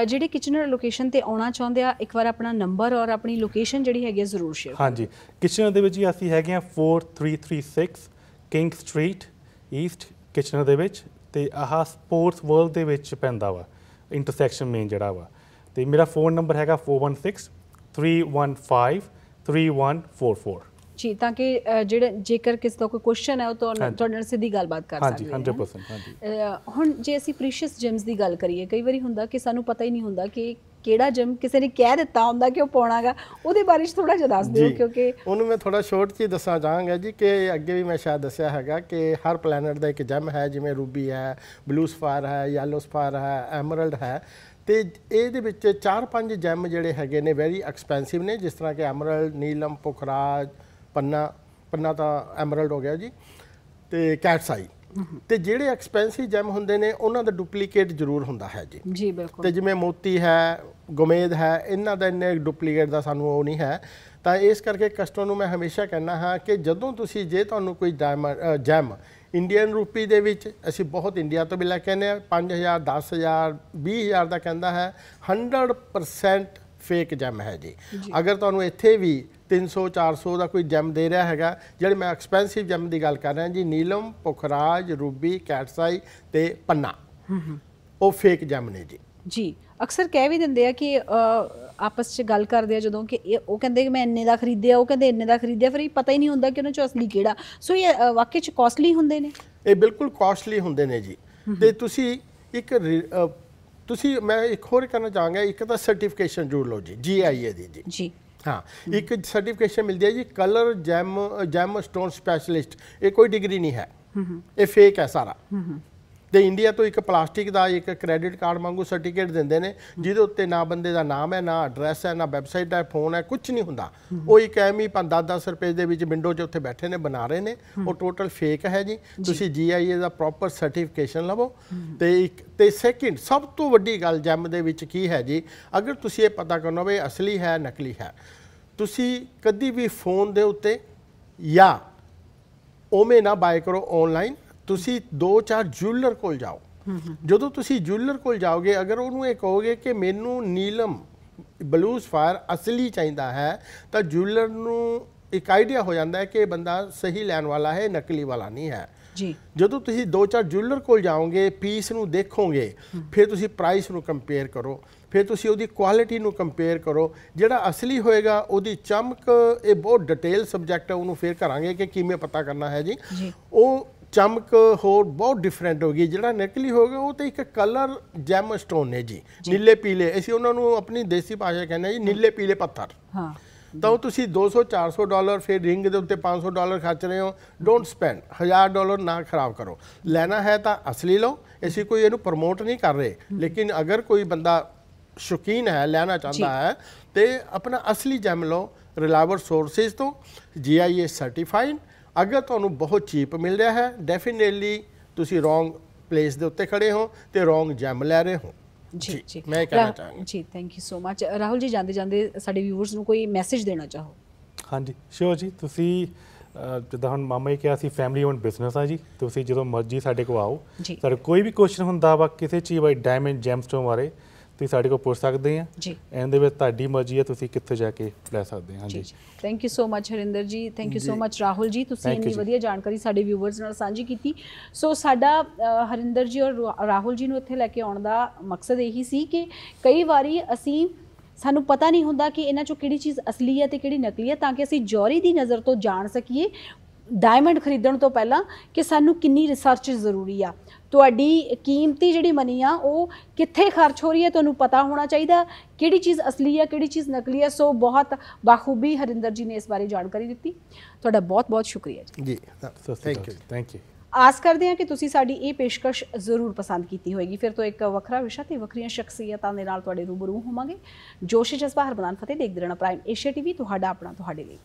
ਜਿਹੜੇ ਕਿਚਨਰ ਲੋਕੇਸ਼ਨ ਤੇ ਆਉਣਾ ਚਾਹੁੰਦੇ ਆ ਇੱਕ ਵਾਰ ਆਪਣਾ ਨੰਬਰ ਔਰ ਆਪਣੀ ਲੋਕੇਸ਼ਨ ਜਿਹੜੀ ਹੈਗੀ ਹੈ ਜ਼ਰੂਰ ਸ਼ੇਅਰ ਹਾਂਜੀ। ਕਿਚਨਰ ਦੇ ਵਿੱਚ ਹੀ ਅਸੀਂ ਹੈਗੇ ਆ 4336 ਕਿੰਗ ਸਟਰੀਟ ਈਸਟ ਕਿਚਨਰ ਦੇ ਵਿੱਚ ਤੇ ਆਹ ਸਪੋਰਟਸ ਵਰਲਡ ਦੇ ਵਿੱਚ ਪੈਂਦਾ ਵਾ ਇੰਟਰਸੈਕਸ਼ਨ ਮੇਨ ਜਿਹੜਾ ਵਾ। ਤੇ ਮੇਰਾ ਫੋਨ ਨੰਬਰ ਹੈਗਾ 416 315 3144 ਜੀ ਤਾਂ ਕਿ ਜਿਹੜੇ ਜੇਕਰ ਕਿਸੇ ਦਾ ਕੋਈ ਕੁਐਸਚਨ ਹੈ ਉਹ ਤੁਹਾਨੂੰ ਹਾਂਜੀ। ਤੁਹਾਡੇ ਨਾਲ ਸਿੱਧੀ ਗੱਲਬਾਤ ਕਰ ਹਾਂਜੀ ਸਕਦੇ ਹਾਂ 100% ਹਾਂਜੀ ਹੁਣ ਜੇ ਅਸੀਂ ਪ੍ਰੀਸ਼ੀਅਸ ਜੈਮਸ ਦੀ ਗੱਲ ਕਰੀਏ ਕਈ ਵਾਰੀ ਹੁੰਦਾ ਕਿ ਸਾਨੂੰ ਪਤਾ ਹੀ ਨਹੀਂ ਹੁੰਦਾ ਕਿ ਕਿਹੜਾ ਜੈਮ ਕਿਸੇ ਨੇ ਕਹਿ ਦਿੱਤਾ ਹੁੰਦਾ ਕਿ ਉਹ ਪਾਉਣਾਗਾ ਉਹਦੇ ਬਾਰੇ ਚ ਥੋੜਾ ਜਿਹਾ ਦੱਸ ਦਿਓ। ਕਿਉਂਕਿ ਉਹਨੂੰ ਮੈਂ ਥੋੜਾ ਸ਼ੋਰਟ ਚ ਦੱਸਣਾ ਚਾਹਾਂਗਾ ਜੀ ਕਿ ਅੱਗੇ ਵੀ ਮੈਂ ਸ਼ਾਇਦ ਦੱਸਿਆ ਹੈਗਾ ਕਿ ਹਰ ਪਲੈਨਟ ਦਾ ਇੱਕ ਜੈਮ ਹੈ ਜਿਵੇਂ ਰੂਬੀ ਹੈ ਬਲੂ ਸਫਾਇਰ ਹੈ ਯੈਲੋ ਸਫਾਇਰ ਹੈ ਐਮਰਲਡ ਹੈ ਤੇ ਇਹਦੇ ਵਿੱਚ ਚਾਰ ਪੰਜ ਜੈਮ ਜਿਹੜੇ ਹੈਗੇ ਨੇ ਵੈਰੀ ਐਕਸਪੈਂਸਿਵ ਨੇ ਜਿਸ ਤਰ੍ਹਾਂ ਕਿ ਐਮਰਲਡ ਨੀਲਮ ਪੁਖਰਾਜ ਪੰਨਾ ਪੰਨਾ ਤਾਂ ਐਮਰਲਡ ਹੋ ਗਿਆ ਜੀ ਤੇ ਕੈਟਸਾਈ ਤੇ ਜਿਹੜੇ ਐਕਸਪੈਂਸਿਵ ਜੈਮ ਹੁੰਦੇ ਨੇ ਉਹਨਾਂ ਦਾ ਡੁਪਲੀਕੇਟ ਜ਼ਰੂਰ ਹੁੰਦਾ ਹੈ ਜੀ। ਜੀ ਬਿਲਕੁਲ। ਤੇ ਜਿਵੇਂ ਮੋਤੀ ਹੈ ਗੁਮੇਦ ਹੈ ਇਹਨਾਂ ਦਾ ਇੰਨੇ ਡੁਪਲੀਕੇਟ ਦਾ ਸਾਨੂੰ ਉਹ ਨਹੀਂ ਹੈ। ਤਾਂ ਇਸ ਕਰਕੇ ਕਸਟਮਰ ਨੂੰ ਮੈਂ ਹਮੇਸ਼ਾ ਕਹਿੰਦਾ ਹਾਂ ਕਿ ਜਦੋਂ ਤੁਸੀਂ ਜੇ ਤੁਹਾਨੂੰ ਕੋਈ ਜੈਮ ਇੰਡੀਅਨ ਰੂਪੀ ਦੇ ਵਿੱਚ ਅਸੀਂ ਬਹੁਤ ਇੰਡੀਆ ਤੋਂ ਵੀ ਲੈ ਕੇ ਆਉਂਦੇ ਹਾਂ 5000 10000 20000 ਦਾ ਕਹਿੰਦਾ ਹੈ 100% ਫੇਕ ਜੈਮ ਹੈ ਜੀ। ਅਗਰ ਤੁਹਾਨੂੰ ਇੱਥੇ ਵੀ 300 400 ਦਾ ਕੋਈ ਜੈਮ ਦੇ ਰਿਹਾ ਹੈਗਾ। ਜਿਹੜੇ ਮੈਂ ਐਕਸਪੈਂਸਿਵ ਜੈਮ ਦੀ ਗੱਲ ਕਰ ਰਿਹਾ ਜੀ ਨੀਲਮ ਪੁਖਰਾਜ ਰੂਬੀ ਕੈਟਸਾਈ ਤੇ ਪੰਨਾ। ਉਹ ਫੇਕ ਜੈਮ ਨੇ ਜੀ। ਜੀ ਅਕਸਰ ਕਹਿ ਵੀ ਦਿੰਦੇ ਆ ਕਿ ਆਪਸ 'ਚ ਗੱਲ ਕਰਦੇ ਆ ਜਦੋਂ ਕਿ ਉਹ ਕਹਿੰਦੇ ਕਿ ਮੈਂ ਇੰਨੇ ਦਾ ਖਰੀਦਿਆ ਉਹ ਕਹਿੰਦੇ ਇੰਨੇ ਦਾ ਖਰੀਦਿਆ ਫਿਰ ਇਹ ਪਤਾ ਹੀ ਨਹੀਂ ਹੁੰਦਾ ਕਿ ਉਹਨਾਂ 'ਚੋਂ ਅਸਲੀ ਕਿਹੜਾ। ਸੋ ਇਹ ਵਾਕਈ 'ਚ ਕਾਸਟਲੀ ਹੁੰਦੇ ਨੇ? ਇਹ ਬਿਲਕੁਲ ਕਾਸਟਲੀ ਹੁੰਦੇ ਨੇ ਜੀ। ਤੇ ਤੁਸੀਂ ਇੱਕ ਤੁਸੀਂ ਮੈਂ ਇੱਕ ਹੋਰ ਕਰਨਾ ਚਾਹਾਂਗਾ ਇੱਕ ਤਾਂ ਸਰਟੀਫਿਕੇਸ਼ਨ ਜੁੜ ਲਓ ਜੀ ਜੀਆਈਏ ਦੀ ਜੀ। ਜੀ। ਹਾਂ ਇੱਕ ਸਰਟੀਫਿਕੇਸ਼ਨ ਮਿਲਦੀ ਹੈ ਜੀ colour gem gem stone specialist ਇਹ ਕੋਈ ਡਿਗਰੀ ਨਹੀਂ ਹੈ। ਇਹ ਫੇਕ ਹੈ ਸਾਰਾ। ਤੇ ਇੰਡੀਆ ਤੋਂ ਇੱਕ ਪਲਾਸਟਿਕ ਦਾ ਇੱਕ ਕ੍ਰੈਡਿਟ ਕਾਰਡ ਵਾਂਗੂ ਸਰਟੀਫਿਕੇਟ ਦਿੰਦੇ ਨੇ ਜਿਹਦੇ ਉੱਤੇ ਨਾ ਬੰਦੇ ਦਾ ਨਾਮ ਹੈ ਨਾ ਐਡਰੈਸ ਹੈ ਨਾ ਵੈਬਸਾਈਟ ਹੈ ਫੋਨ ਹੈ ਕੁਝ ਨਹੀਂ ਹੁੰਦਾ। ਉਹ ਇੱਕ ਐਵੇਂ ਹੀ 10-10 ਰੁਪਏ ਦੇ ਵਿੱਚ ਵਿੰਡੋ 'ਚ ਉੱਥੇ ਬੈਠੇ ਨੇ ਬਣਾ ਰਹੇ ਨੇ। ਉਹ ਟੋਟਲ ਫੇਕ ਹੈ ਜੀ। ਤੁਸੀਂ ਜੀਆਈਏ ਦਾ ਪ੍ਰੋਪਰ ਸਰਟੀਫਿਕੇਸ਼ਨ ਲਵੋ। ਤੇ ਇੱਕ ਤੇ ਸੈਕਿੰਡ ਸਭ ਤੋਂ ਵੱਡੀ ਗੱਲ ਜੈਮ ਦੇ ਵਿੱਚ ਕੀ ਹੈ ਜੀ? ਅਗਰ ਤੁਸੀਂ ਇਹ ਪਤਾ ਕਰਨਾ ਵੀ ਅਸਲੀ ਹੈ ਨਕਲੀ ਹੈ। ਤੁਸੀਂ ਕਦੀ ਵੀ ਫੋਨ ਦੇ ਉੱਤੇ ਜਾਂ ਉਵੇਂ ਨਾ ਬਾਏ ਕਰੋ ਆਨਲਾਈਨ ਤੁਸੀਂ ਦੋ ਚਾਰ ਜੁਐਲਰ ਕੋਲ ਜਾਓ। ਜਦੋਂ ਤੁਸੀਂ ਜੁਐਲਰ ਕੋਲ ਜਾਓਗੇ ਅਗਰ ਉਹਨੂੰ ਇਹ ਕਹੋਗੇ ਕਿ ਮੈਨੂੰ ਨੀਲਮ ਬਲੂ ਸਫਾਇਰ ਅਸਲੀ ਚਾਹੀਦਾ ਹੈ ਤਾਂ ਜੁਐਲਰ ਨੂੰ ਇੱਕ ਆਈਡੀਆ ਹੋ ਜਾਂਦਾ ਹੈ ਕਿ ਇਹ ਬੰਦਾ ਸਹੀ ਲੈਣ ਵਾਲਾ ਹੈ ਨਕਲੀ ਵਾਲਾ ਨਹੀਂ ਹੈ। ਜੀ। ਜਦੋਂ ਤੁਸੀਂ ਦੋ ਚਾਰ ਜੁਐਲਰ ਕੋਲ ਜਾਓਗੇ ਪੀਸ ਨੂੰ ਦੇਖੋਗੇ ਫਿਰ ਤੁਸੀਂ ਪ੍ਰਾਈਸ ਨੂੰ ਕੰਪੇਅਰ ਕਰੋ ਫਿਰ ਤੁਸੀਂ ਉਹਦੀ ਕੁਆਲਿਟੀ ਨੂੰ ਕੰਪੇਅਰ ਕਰੋ ਜਿਹੜਾ ਅਸਲੀ ਹੋਏਗਾ ਉਹਦੀ ਚਮਕ ਇਹ ਬਹੁਤ ਡਿਟੇਲ ਸਬਜੈਕਟ ਹੈ ਉਹਨੂੰ ਫਿਰ ਕਰਾਂਗੇ ਕਿ ਕਿਵੇਂ ਪਤਾ ਕਰਨਾ ਹੈ ਜੀ। ਉਹ ਚਮਕ ਹੋਰ ਬਹੁਤ ਡਿਫਰੈਂਟ ਹੋਗੀ ਜਿਹੜਾ ਨਕਲੀ ਹੋਗਾ ਉਹ ਤੇ ਇੱਕ ਕਲਰ ਜੈਮ ਸਟੋਨ ਨੇ ਜੀ। ਨੀਲੇ ਪੀਲੇ। ਅਸੀਂ ਉਹਨਾਂ ਨੂੰ ਆਪਣੀ ਦੇਸੀ ਭਾਸ਼ਾ ਕਹਿੰਦੇ ਹਾਂ ਜੀ ਨੀਲੇ ਪੀਲੇ ਪੱਥਰ। ਹਾਂ। ਤਾਂ ਉਹ ਤੁਸੀਂ 200 400 ਡਾਲਰ ਫਿਰ ਰਿੰਗ ਦੇ ਉੱਤੇ 500 ਡਾਲਰ ਖਰਚ ਰਹੇ ਹੋ। ਡੋਂਟ ਸਪੈਂਡ 1000 ਡਾਲਰ ਨਾ ਖਰਾਬ ਕਰੋ। ਲੈਣਾ ਹੈ ਤਾਂ ਅਸਲੀ ਲਓ। ਅਸੀਂ ਕੋਈ ਇਹਨੂੰ ਪ੍ਰਮੋਟ ਨਹੀਂ ਕਰ ਰਹੇ। ਲੇਕਿਨ ਅਗਰ ਕੋਈ ਬੰਦਾ ਸ਼ੌਕੀਨ ਹੈ ਲੈਣਾ ਚਾਹੁੰਦਾ ਹੈ ਤੇ ਆਪਣਾ ਅਸਲੀ ਜੈਮ ਲਓ। ਰਿਲਾਇਬਲ ਸੋਰਸਸ ਤੋਂ। ਜੀਆਈਏ ਸਰਟੀਫਾਈਡ ਅਗਰ ਤੁਹਾਨੂੰ ਬਹੁਤ ਚੀਪ ਮਿਲ ਰਿਹਾ ਹੈ ਡੈਫੀਨੇਟਲੀ ਤੁਸੀਂ ਰੋਂਗ ਪਲੇਸ ਦੇ ਉੱਤੇ ਖੜੇ ਹੋ ਤੇ ਰੋਂਗ ਜੈਮ ਲੈ ਰਹੇ ਹੋ। ਜੀ ਜੀ ਮੈਂ ਕਹਿਣਾ ਚਾਹਾਂਗਾ। ਜੀ thank you so much Rahul ji ਜਾਂਦੇ ਜਾਂਦੇ ਸਾਡੇ ਵਿਊਅਰਸ ਨੂੰ ਕੋਈ ਮੈਸੇਜ ਦੇਣਾ ਚਾਹੋ? ਹਾਂਜੀ ਸ਼ੋਰ ਜੀ। ਤੁਸੀਂ ਜਿੱਦਾਂ ਹੁਣ ਮਾਮਾ ਜੀ ਕਿਹਾ ਸੀ ਫੈਮਿਲੀ ਓਨ ਬਿਜ਼ਨਸ ਆ ਜੀ। ਤੁਸੀਂ ਜਦੋਂ ਮਰਜ਼ੀ ਸਾਡੇ ਕੋਲ ਆਓ। ਤੁਹਾਡਾ ਕੋਈ ਵੀ ਕੁਐਸਚਨ ਹੁੰਦਾ ਵਾ ਕਿਸੇ ਚੀਜ਼ ਬਾਰੇ ਡਾਇਮੰਡ ਜੈਮਸਟੋਨ ਬਾਰੇ ਤੁਸੀਂ ਸਾਡੇ ਕੋਲ ਪੁੱਛ ਸਕਦੇ ਆ। ਜੀ। ਇਹਦੇ ਵਿੱਚ ਤੁਹਾਡੀ ਮਰਜ਼ੀ ਹੈ ਤੁਸੀਂ ਕਿੱਥੇ ਜਾ ਕੇ ਲੈ ਸਕਦੇ ਆ। ਜੀ ਹਾਂਜੀ thank you so much Harinder ji. Thank you so much Rahul ji. ਤੁਸੀਂ ਇੰਨੀ। ਵਧੀਆ ਜਾਣਕਾਰੀ ਸਾਡੇ ਵਿਊਅਰਸ ਨਾਲ ਸਾਂਝੀ ਕੀਤੀ। ਸੋ ਸਾਡਾ ਹਰਿੰਦਰ ਜੀ ਔਰ ਰਾਹੁਲ ਜੀ ਨੂੰ ਇੱਥੇ ਲੈ ਕੇ ਆਉਣ ਦਾ ਮਕਸਦ ਇਹੀ ਸੀ ਕਿ ਕਈ ਵਾਰੀ ਅਸੀਂ ਸਾਨੂੰ ਪਤਾ ਨਹੀਂ ਹੁੰਦਾ ਕਿ ਇਹਨਾਂ ਚੋਂ ਕਿਹੜੀ ਚੀਜ਼ ਅਸਲੀ ਹੈ ਤੇ ਕਿਹੜੀ ਨਕਲੀ ਹੈ ਤਾਂ ਕਿ ਅਸੀਂ ਜੌਹਰੀ ਦੀ ਨਜ਼ਰ ਤੋਂ ਜਾਣ ਸਕੀਏ। ਡਾਇਮੰਡ ਖਰੀਦਣ ਤੋਂ ਪਹਿਲਾਂ ਕਿ ਸਾਨੂੰ ਕਿੰਨੀ ਰਿਸਰਚ ਜ਼ਰੂਰੀ ਆ। ਤੁਹਾਡੀ ਕੀਮਤੀ ਜਿਹੜੀ ਮਨੀ ਆ ਉਹ ਕਿੱਥੇ ਖਰਚ ਹੋ ਰਹੀ ਹੈ ਤੁਹਾਨੂੰ ਪਤਾ ਹੋਣਾ ਚਾਹੀਦਾ। ਕਿਹੜੀ ਚੀਜ਼ ਅਸਲੀ ਹੈ ਕਿਹੜੀ ਚੀਜ਼ ਨਕਲੀ ਹੈ ਸੋ ਬਹੁਤ ਬਾਖੂਬੀ ਹਰਿੰਦਰ ਜੀ ਨੇ ਇਸ ਬਾਰੇ ਜਾਣਕਾਰੀ ਦਿੱਤੀ। ਤੁਹਾਡਾ ਬਹੁਤ ਬਹੁਤ ਸ਼ੁਕਰੀਆ ਜੀ। ਜੀ ਥੈਂਕ ਯੂ ਥੈਂਕ ਯੂ ਆਸ ਕਰਦੇ ਹਾਂ ਕਿ ਤੁਸੀਂ ਸਾਡੀ ਇਹ ਪੇਸ਼ਕਸ਼ ਜ਼ਰੂਰ ਪਸੰਦ ਕੀਤੀ ਹੋਏਗੀ। ਫਿਰ ਤੋਂ ਇੱਕ ਵੱਖਰਾ ਵਿਸ਼ਾ ਤੇ ਵੱਖਰੀਆਂ ਸ਼ਖਸੀਅਤਾਂ ਦੇ ਨਾਲ ਤੁਹਾਡੇ ਰੂਬਰੂ ਹੋਵਾਂਗੇ। ਜੋਸ਼ ਜਜ਼ਬਾ ਹਰਬਨਾਨ ਫਤਿਹ ਦੇਖਦੇ ਰਹਿਣਾ ਪ੍ਰਾਈਮ ਏਸ਼ੀਆ ਟੀਵੀ ਤੁਹਾਡਾ ਆਪਣਾ ਤੁਹਾਡੇ ਲਈ।